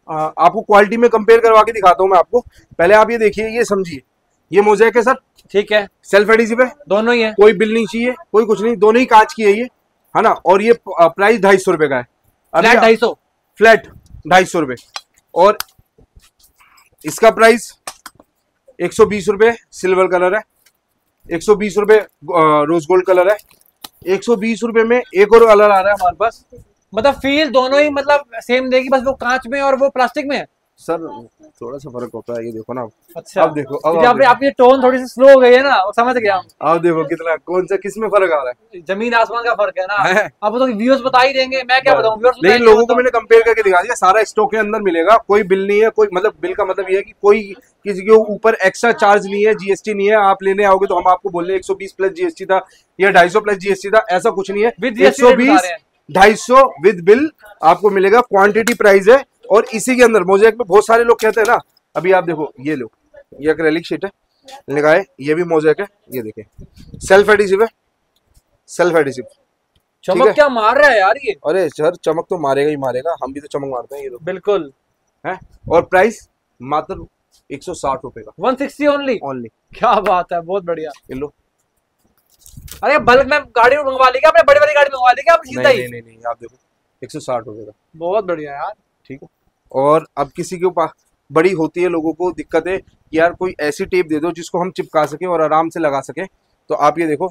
आपको क्वालिटी में कंपेयर करवा के दिखाता हूँ मैं आपको। पहले आप ये देखिए ये समझिए। ये मोजेक है सर। ठीक है। सेल्फ एडेसिव है। दोनों ही है। कोई बिल नहीं चाहिए कोई कुछ नहीं दोनों ही कांच की है ये है ना? और ये प्राइस ढाई सौ रुपए का है। फ्लैट ढाई सौ। फ्लैट ढाई सौ रुपए। और इसका प्राइस एक सौ बीस रुपए सिल्वर कलर है। एक सौ बीस रुपए रोज गोल्ड कलर है। एक सौ बीस रुपए में एक और कलर आ रहा है हमारे पास। मतलब फील दोनों ही मतलब सेम देगी बस वो कांच में और वो प्लास्टिक में। सर थोड़ा सा फ़र्क होता है ये देखो ना। अच्छा। अब देखो अब आप आपकी टोन थोड़ी सी स्लो हो गई है ना समझ गया। अब देखो कितना कौन सा किसमें फ़र्क आ रहा है? ज़मीन आसमान का फ़र्क है ना। है? आप तो व्यूअर्स बता ही देंगे मैं क्या बताऊँ? व्यूअर्स लेकिन लोगों तो- को मैंने कंपेयर करके दिखा दिया सारा स्टॉक के अंदर मिलेगा कोई बिल नहीं है कोई मतलब बिल का मतलब ये है कि कोई किसी के ऊपर एक्स्ट्रा चार्ज नहीं है जीएसटी नहीं है आप लेने आओगे तो हम आपको बोल रहे हैं एक प्लस जीएसटी था या ढाई प्लस जीएसटी था ऐसा कुछ नहीं है। एक ढाई सौ विद बिल आपको मिलेगा। क्वांटिटी प्राइस है और इसी के अंदर मोजेक में बहुत सारे लोग कहते हैं ना अभी आप देखो ये लो ये अक्रेलिक शीट है लगाए ये भी मोजेक है ये देखे। सेल्फ एडिसिव है सेल्फ एडिसिव चमक क्या मार रहा है यार ये? अरे सर चमक तो मारेगा ही मारेगा हम भी तो चमक मारते हैं ये लोग। बिल्कुल। है? और प्राइस मात्र एक सौ साठ रुपए का। वन सिक्सटी ओनली ओनली क्या बात है बहुत बढ़िया। लो। अरे बल्क में गाड़ी मंगवा ली क्या? आपने बड़ी बड़ी गाड़ी मंगवा ली क्या? नहीं सीधा ही? नहीं नहीं आप देखो एक सौ साठ रुपए का बहुत बढ़िया यार। ठीक है। और अब किसी के पास बड़ी होती है लोगों को दिक्कत है कि यार कोई ऐसी टेप दे दो जिसको हम चिपका सके और आराम से लगा सके। तो आप ये देखो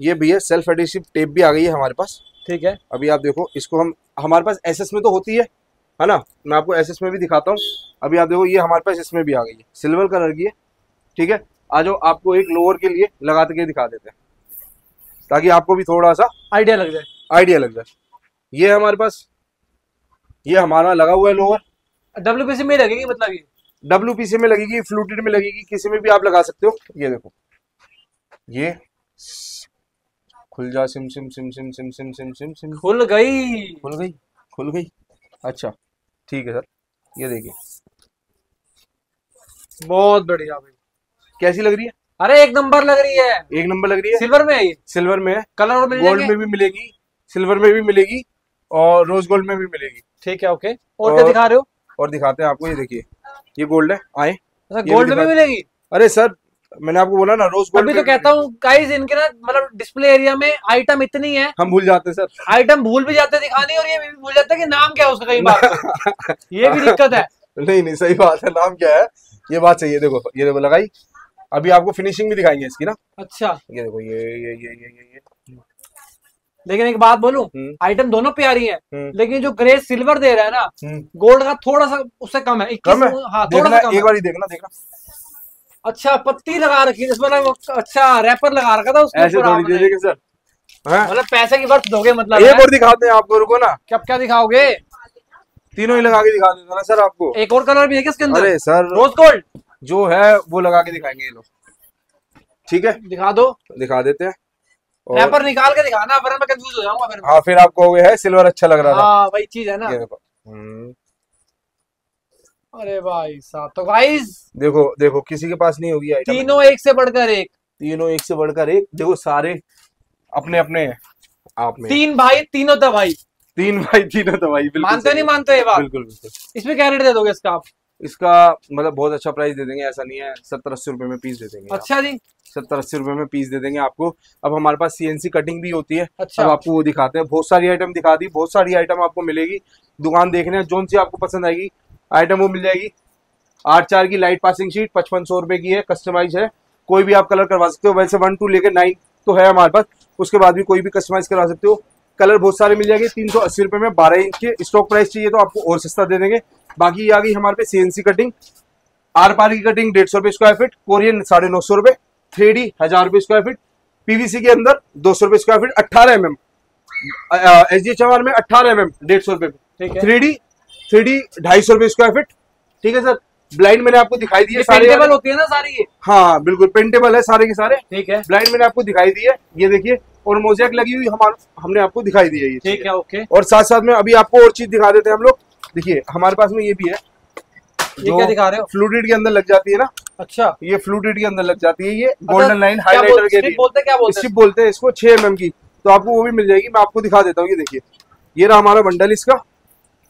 ये भी है सेल्फ एडिसिव टेप भी आ गई है हमारे पास। ठीक है। अभी आप देखो इसको हम हमारे पास एसएस में तो होती है है ना? मैं आपको एसएस में भी दिखाता हूँ। अभी आप देखो ये हमारे पास इसमें भी आ गई है। सिल्वर कलर की है। ठीक है? आ जाओ आपको एक लोअर के लिए लगा के दिखा देते हैं। ताकि आपको भी थोड़ा सा आइडिया लग जाए। आइडिया लग जाए। ये हमारे पास ये हमारा लगा हुआ है लोअर डब्ल्यू में लगेगी मतलब ये? डब्ल्यू में लगेगी फ्लूटेड में लगेगी किसी में भी आप लगा सकते हो। ये देखो। ये खुल जा सिम सिम सिम सिम सिम सिम सिम सिम सिम। खुल गई। खुल गई खुल गई। अच्छा ठीक है सर। ये देखिए। बहुत बढ़िया भाई। कैसी लग रही है? अरे एक नंबर लग रही है। एक नंबर लग रही है। सिल्वर में है सिल्वर में है। कलर और मिल गोल्ड में भी मिलेगी सिल्वर में भी मिलेगी और रोज गोल्ड में भी मिलेगी। ठीक है ओके। और क्या दिखा रहे हो? और दिखाते हैं आपको ये देखिए। ये गोल्ड है आए। अच्छा गोल्ड में मिलेगी? अरे सर मैंने आपको बोला ना रोज अभी तो कहता हूँ गाइस इनके ना मतलब डिस्प्ले एरिया में आइटम इतनी है। हम भूल जाते हैं सर। आइटम भूल भी जाते दिखाने और ये भी भूल जाते हैं कि नाम क्या है उसका कई बार। [LAUGHS] ये भी दिक्कत है। नहीं नहीं सही बात है नाम क्या है? ये बात सही है देखो ये देखो लगाई। अभी आपको फिनिशिंग भी दिखाएँगे इसकी ना। अच्छा। ये देखो ये ये ये ये ये ये। लेकिन एक बात बोलूँ हम्म। आइटम दोनों प्यारी हैं हम्म। लेकिन जो ग्रे सिल्वर दे रहा है ना हम्म। गोल्ड का थोड़ा सा उससे कम है कम है? हाँ थोड़ा सा कम एक है। बार देखना देखना। अच्छा पत्ती लगा रखी है इसमें ना वो अच्छा रैपर लगा रखा था उसके ऐसे थोड़ी दे देंगे सर मतलब पैसे की वर्थ दोगे मतलब एक और दिखाते हैं आपको रुको ना। क्या क्या दिखाओगे? तीनों ही लगा के दिखा देते ना सर आपको। एक और कलर भी है क्या इसके अंदर? अरे सर रोज गोल्ड जो है वो लगा के दिखाएँगे ये लोग। ठीक है? दिखा दो। दिखा देते हैं। और रैपर निकाल के दिखाना वरना मैं कंफ्यूज हो जाऊँगा फिर। हाँ फिर आपको हो गया है सिल्वर अच्छा लग रहा था। हाँ वही चीज़ है ना। हम्म, अरे भाई साहब तो गाइस देखो देखो किसी के पास नहीं होगी तीनों एक से बढ़कर एक। तीनों एक से बढ़कर एक। देखो सारे अपने अपने आप में। तीन भाई तीनों भाई तीन भाई तीनों भाई मानते नहीं मानते ये बात? बिल्कुल बिल्कुल। इसमें क्या रेट दे दोगे इसका आप? इसका मतलब बहुत अच्छा प्राइस दे देंगे ऐसा नहीं है सत्तर अस्सी रुपए में पीस दे देंगे अच्छा जी। सत्तर अस्सी रुपए में पीस दे देंगे आपको। अब हमारे पास सीएनसी कटिंग भी होती है। अच्छा। अब आपको वो दिखाते हैं। बहुत सारी आइटम दिखा दी बहुत सारी आइटम आपको मिलेगी। दुकान देखने जोन सी आपको पसंद आएगी आइटम वो मिल जाएगी। आठ चार की लाइट पासिंग शीट पचपन सौ रुपए की है कस्टमाइज है। कोई भी आप कलर करवा सकते हो। वैसे वन टू लेकर नाइन तो है हमारे पास। उसके बाद भी कोई भी कस्टमाइज करवा सकते हो। कलर बहुत सारे मिल जाएँगे। तीन सौ अस्सी रुपए में बारह इंच के स्टॉक प्राइस चाहिए तो आपको और सस्ता दे देंगे। बाकी ये आ गई हमारे पे सीएनसी कटिंग आर पार की कटिंग डेढ़ सौ रुपए स्क्वायर फीट कोरियन साढ़े नौ सौ रुपए थ्री डी हज़ार रुपए स्क्वायर फीट पीवीसी के अंदर दो सौ रुपए स्क्वायर फीट अट्ठारह M M H D H M R में अट्ठारह एम एम डेढ़ सौ रुपए थ्री डी थ्री डी ढाई सौ रुपए स्क्वायर फीट ठीक है सर? ब्लाइंड मैंने आपको दिखाई दी है सारे पेंटेबल होती है ना सारी ये? हाँ बिल्कुल पेंटेबल है सारे के सारे। ठीक है। ब्लाइंड मैंने आपको दिखाई दी है ये देखिए और मोजेक लगी हुई हमारे हमने आपको दिखाई दी है ये ठीक है ओके। और साथ साथ में अभी आपको और चीज़ दिखा देते हैं हम लोग। देखिए हमारे पास में ये भी है। ये क्या दिखा रहे हो? फ्लूटेड के अंदर लग जाती है ना? अच्छा। ये फ्लूटेड के अंदर लग जाती है ये गोल्डन लाइन हाईलाइटर के लिए। बोलते क्या बोलते हैं? बोलते हैं इसको छह एम की। तो आपको वो भी मिल जाएगी मैं आपको दिखा देता हूँ ये देखिए। ये रहा हमारा बंडल इसका।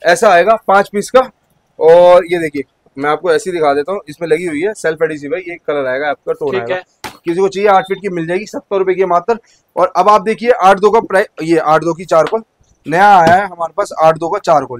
ऐसा आएगा पाँच पीस का। और ये देखिए मैं आपको ऐसी दिखा देता हूँ इसमें लगी हुई है सेल्फ एडिसिव है ये कलर आएगा आपका टोन आएगा। किसी को चाहिए आठ फीट की मिल जाएगी सत्तर रुपए की मात्र। और अब आप देखिए आठ दो का प्राइस ये आठ दो की चार को नया आया है हमारे पास आठ दो का चार को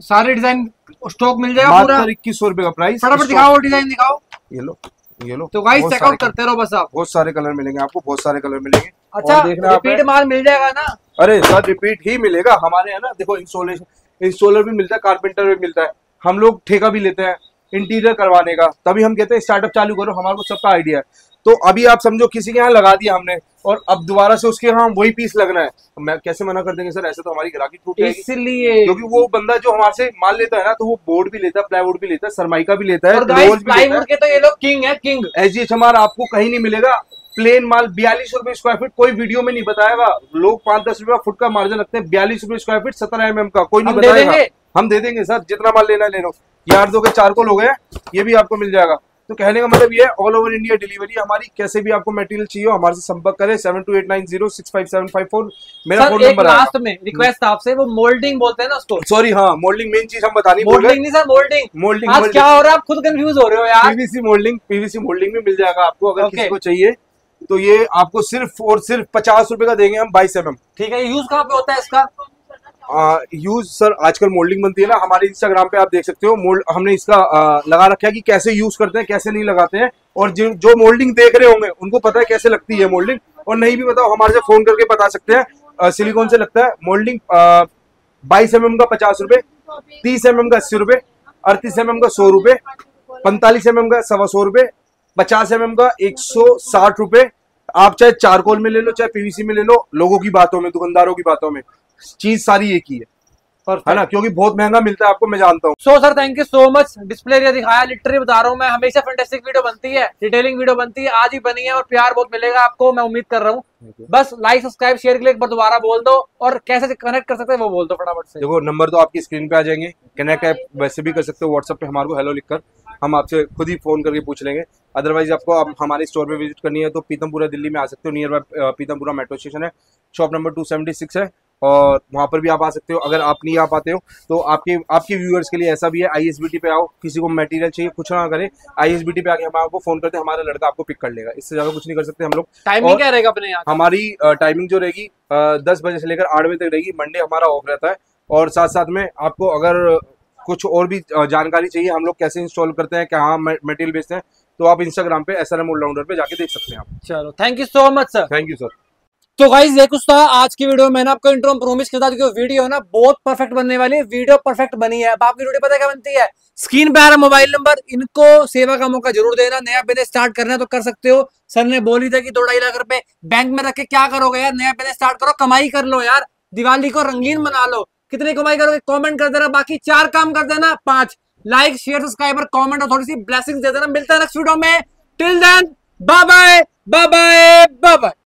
सारे डिज़ाइन स्टॉक मिल जाएगा पूरा। इक्कीस सौ रुपए का प्राइस फटाफट दिखाओ डिज़ाइन दिखाओ। ये लो ये लो। तो गाइस चेकआउट करते रहो बस आप। बहुत सारे कलर मिलेंगे आपको बहुत सारे कलर मिलेंगे। अच्छा रिपीट माल मिल जाएगा ना? अरे सर रिपीट ही मिलेगा। हमारे यहाँ ना देखो इंस्टॉलेशन इंस्टॉलर भी मिलता है कारपेंटर भी मिलता है। हम लोग ठेका भी लेते हैं इंटीरियर करवाने का। तभी हम कहते हैं स्टार्टअप चालू करो हमारे को सबका आइडिया है। तो अभी आप समझो किसी के यहाँ लगा दिया हमने और अब दोबारा से उसके यहाँ वही पीस लगना है। तो मैं कैसे मना कर देंगे सर? ऐसे तो हमारी ग्राहकी टूट जाएगी। इसलिए क्योंकि वो बंदा जो हमारे से माल लेता है ना तो वो बोर्ड भी लेता है प्लाईवुड भी लेता है सरमाइका भी लेता है है। प्लाईवुड के तो ये लोग किंग है किंग एच आपको कहीं नहीं मिलेगा। प्लेन माल बयालीस रुपए स्क्वायर फीट कोई वीडियो में नहीं बताएगा लोग पाँच दस रुपए फुट का मार्जिन रखते हैं बयालीस रुपए स्क्वायर फीट सत्रह एम का कोई नहीं बताएगा। हम दे देंगे सर जितना माल लेना है ले लो। यार दो के चार को लोग हैं ये भी आपको मिल जाएगा। तो कहने का मतलब ये ऑल ओवर इंडिया डिलीवरी हमारी कैसे भी आपको मटेरियल चाहिए हो हमारे से संपर्क करें seven two eight nine zero six five seven five four मेरा फ़ोन नंबर लास्ट में रिक्वेस्ट आपसे वो मोल्डिंग बोलते हैं ना उसको। सॉरी हाँ मोल्डिंग मेन चीज़ हम बतानी मोल्डिंग नहीं सर मोल्डिंग मोल्डिंग आज क्या हो रहा है? आप खुद कंफ्यूज हो रहे हो यार। पीवीसी मोल्डिंग पीवीसी मोल्डिंग भी मिल जाएगा आपको अगर किसी को चाहिए। तो ये आपको सिर्फ़ और सिर्फ़ पचास रुपए का देंगे हम बाईस एम ठीक है यूज़ कहाँ पे होता है इसका? यूज़ सर आजकल मोल्डिंग बनती है ना हमारे इंस्टाग्राम पे आप देख सकते हो मोल्ड हमने इसका आ, लगा रखा है कि कैसे यूज़ करते हैं कैसे नहीं लगाते हैं और जो जो मोल्डिंग देख रहे होंगे उनको पता है कैसे लगती है मोल्डिंग और नहीं भी बताओ हमारे से फ़ोन करके बता सकते हैं सिलिकॉन से लगता है मोल्डिंग बाईस एम का पचास रुपए तीस एम का अस्सी रुपए अड़तीस एम का सौ रुपए पैंतालीस एम का सवा सौ रुपए पचास एम का एक सौ साठ रुपए आप चाहे चारकोल में ले लो चाहे पीवीसी में ले लो लोगों की बातों में दुकानदारों की बातों में चीज़ सारी एक ही है। है ना? क्योंकि बहुत महँगा मिलता है आपको मैं जानता हूँ। So sir thank you so much display area दिखाया लिटरली बता रहा हूँ मैं। हमेशा फैंटास्टिक वीडियो बनती है डिटेलिंग वीडियो बनती है आज ही बनी है और प्यार बहुत मिलेगा आपको मैं उम्मीद कर रहा हूँ। बस लाइक सब्सक्राइब शेयर के लिए एक बार दोबारा बोल दो और कैसे कनेक्ट कर सकते हैं वो बोल दो फटाफट से। देखो नंबर तो आपकी स्क्रीन पे आ जाएँगे। कनेक्ट ऐप वैसे भी कर सकते हो व्हाट्सएप पे हमारे को हेलो लिखकर हम आपसे खुद ही फ़ोन करके पूछ लेंगे। अदरवाइज़ आपको आप हमारे स्टोर पे विज़िट करनी है तो पीतमपुरा दिल्ली में आ सकते हो। Near by Pitampura metro station है। Shop number two seventy six है। और वहाँ पर भी आप आ सकते हो। अगर आप नहीं आ पाते हो तो आपके आपके व्यूअर्स के लिए ऐसा भी है आईएसबीटी पे आओ किसी को मटेरियल चाहिए कुछ ना करें आईएसबीटी पे आके हम आपको फ़ोन करते हैं हमारा लड़का आपको पिक कर लेगा। इससे ज़्यादा कुछ नहीं कर सकते हम लोग। टाइमिंग क्या रहेगा अपने यहाँ हमारी टाइमिंग जो रहेगी दस बजे से लेकर आठ बजे तक रहेगी। मंडे हमारा ऑफ़ रहता है। और साथ साथ में आपको अगर कुछ और भी जानकारी चाहिए हम लोग कैसे इंस्टॉल करते हैं कहाँ मटेरियल बेचते हैं तो आप इंस्टाग्राम पे एस आर एम ऑलराउंडर पे जाके देख सकते हैं आप। चलो thank you so much sir thank you sir तो गाइस ये कुछ आज की वीडियो में मैंने आपको इंट्रो प्रोमिस किया था कि वीडियो है ना, बहुत परफेक्ट बनने वाली है। वीडियो परफेक्ट बनी है। अब आपकी वीडियो पता क्या बनती है? स्क्रीन पे आ रहा मोबाइल नंबर इनको सेवा का मौका ज़रूर देना। नया बिज़नेस स्टार्ट करना है तो कर सकते हो। सर ने बोली था कि दो ढाई लाख रुपए बैंक में रख के क्या करोगे यार? नया बिज़नेस स्टार्ट करो, कमाई कर लो यार। दिवाली को रंगीन बना लो। कितनी कमाई करोगे? कॉमेंट कर देना। बाकी चार काम कर देना। पाँच लाइक शेयर सब्सक्राइबर कॉमेंट और थोड़ी सी ब्लेसिंग दे देना। मिलता है नेक्स्ट वीडियो में। Till then bye bye bye bye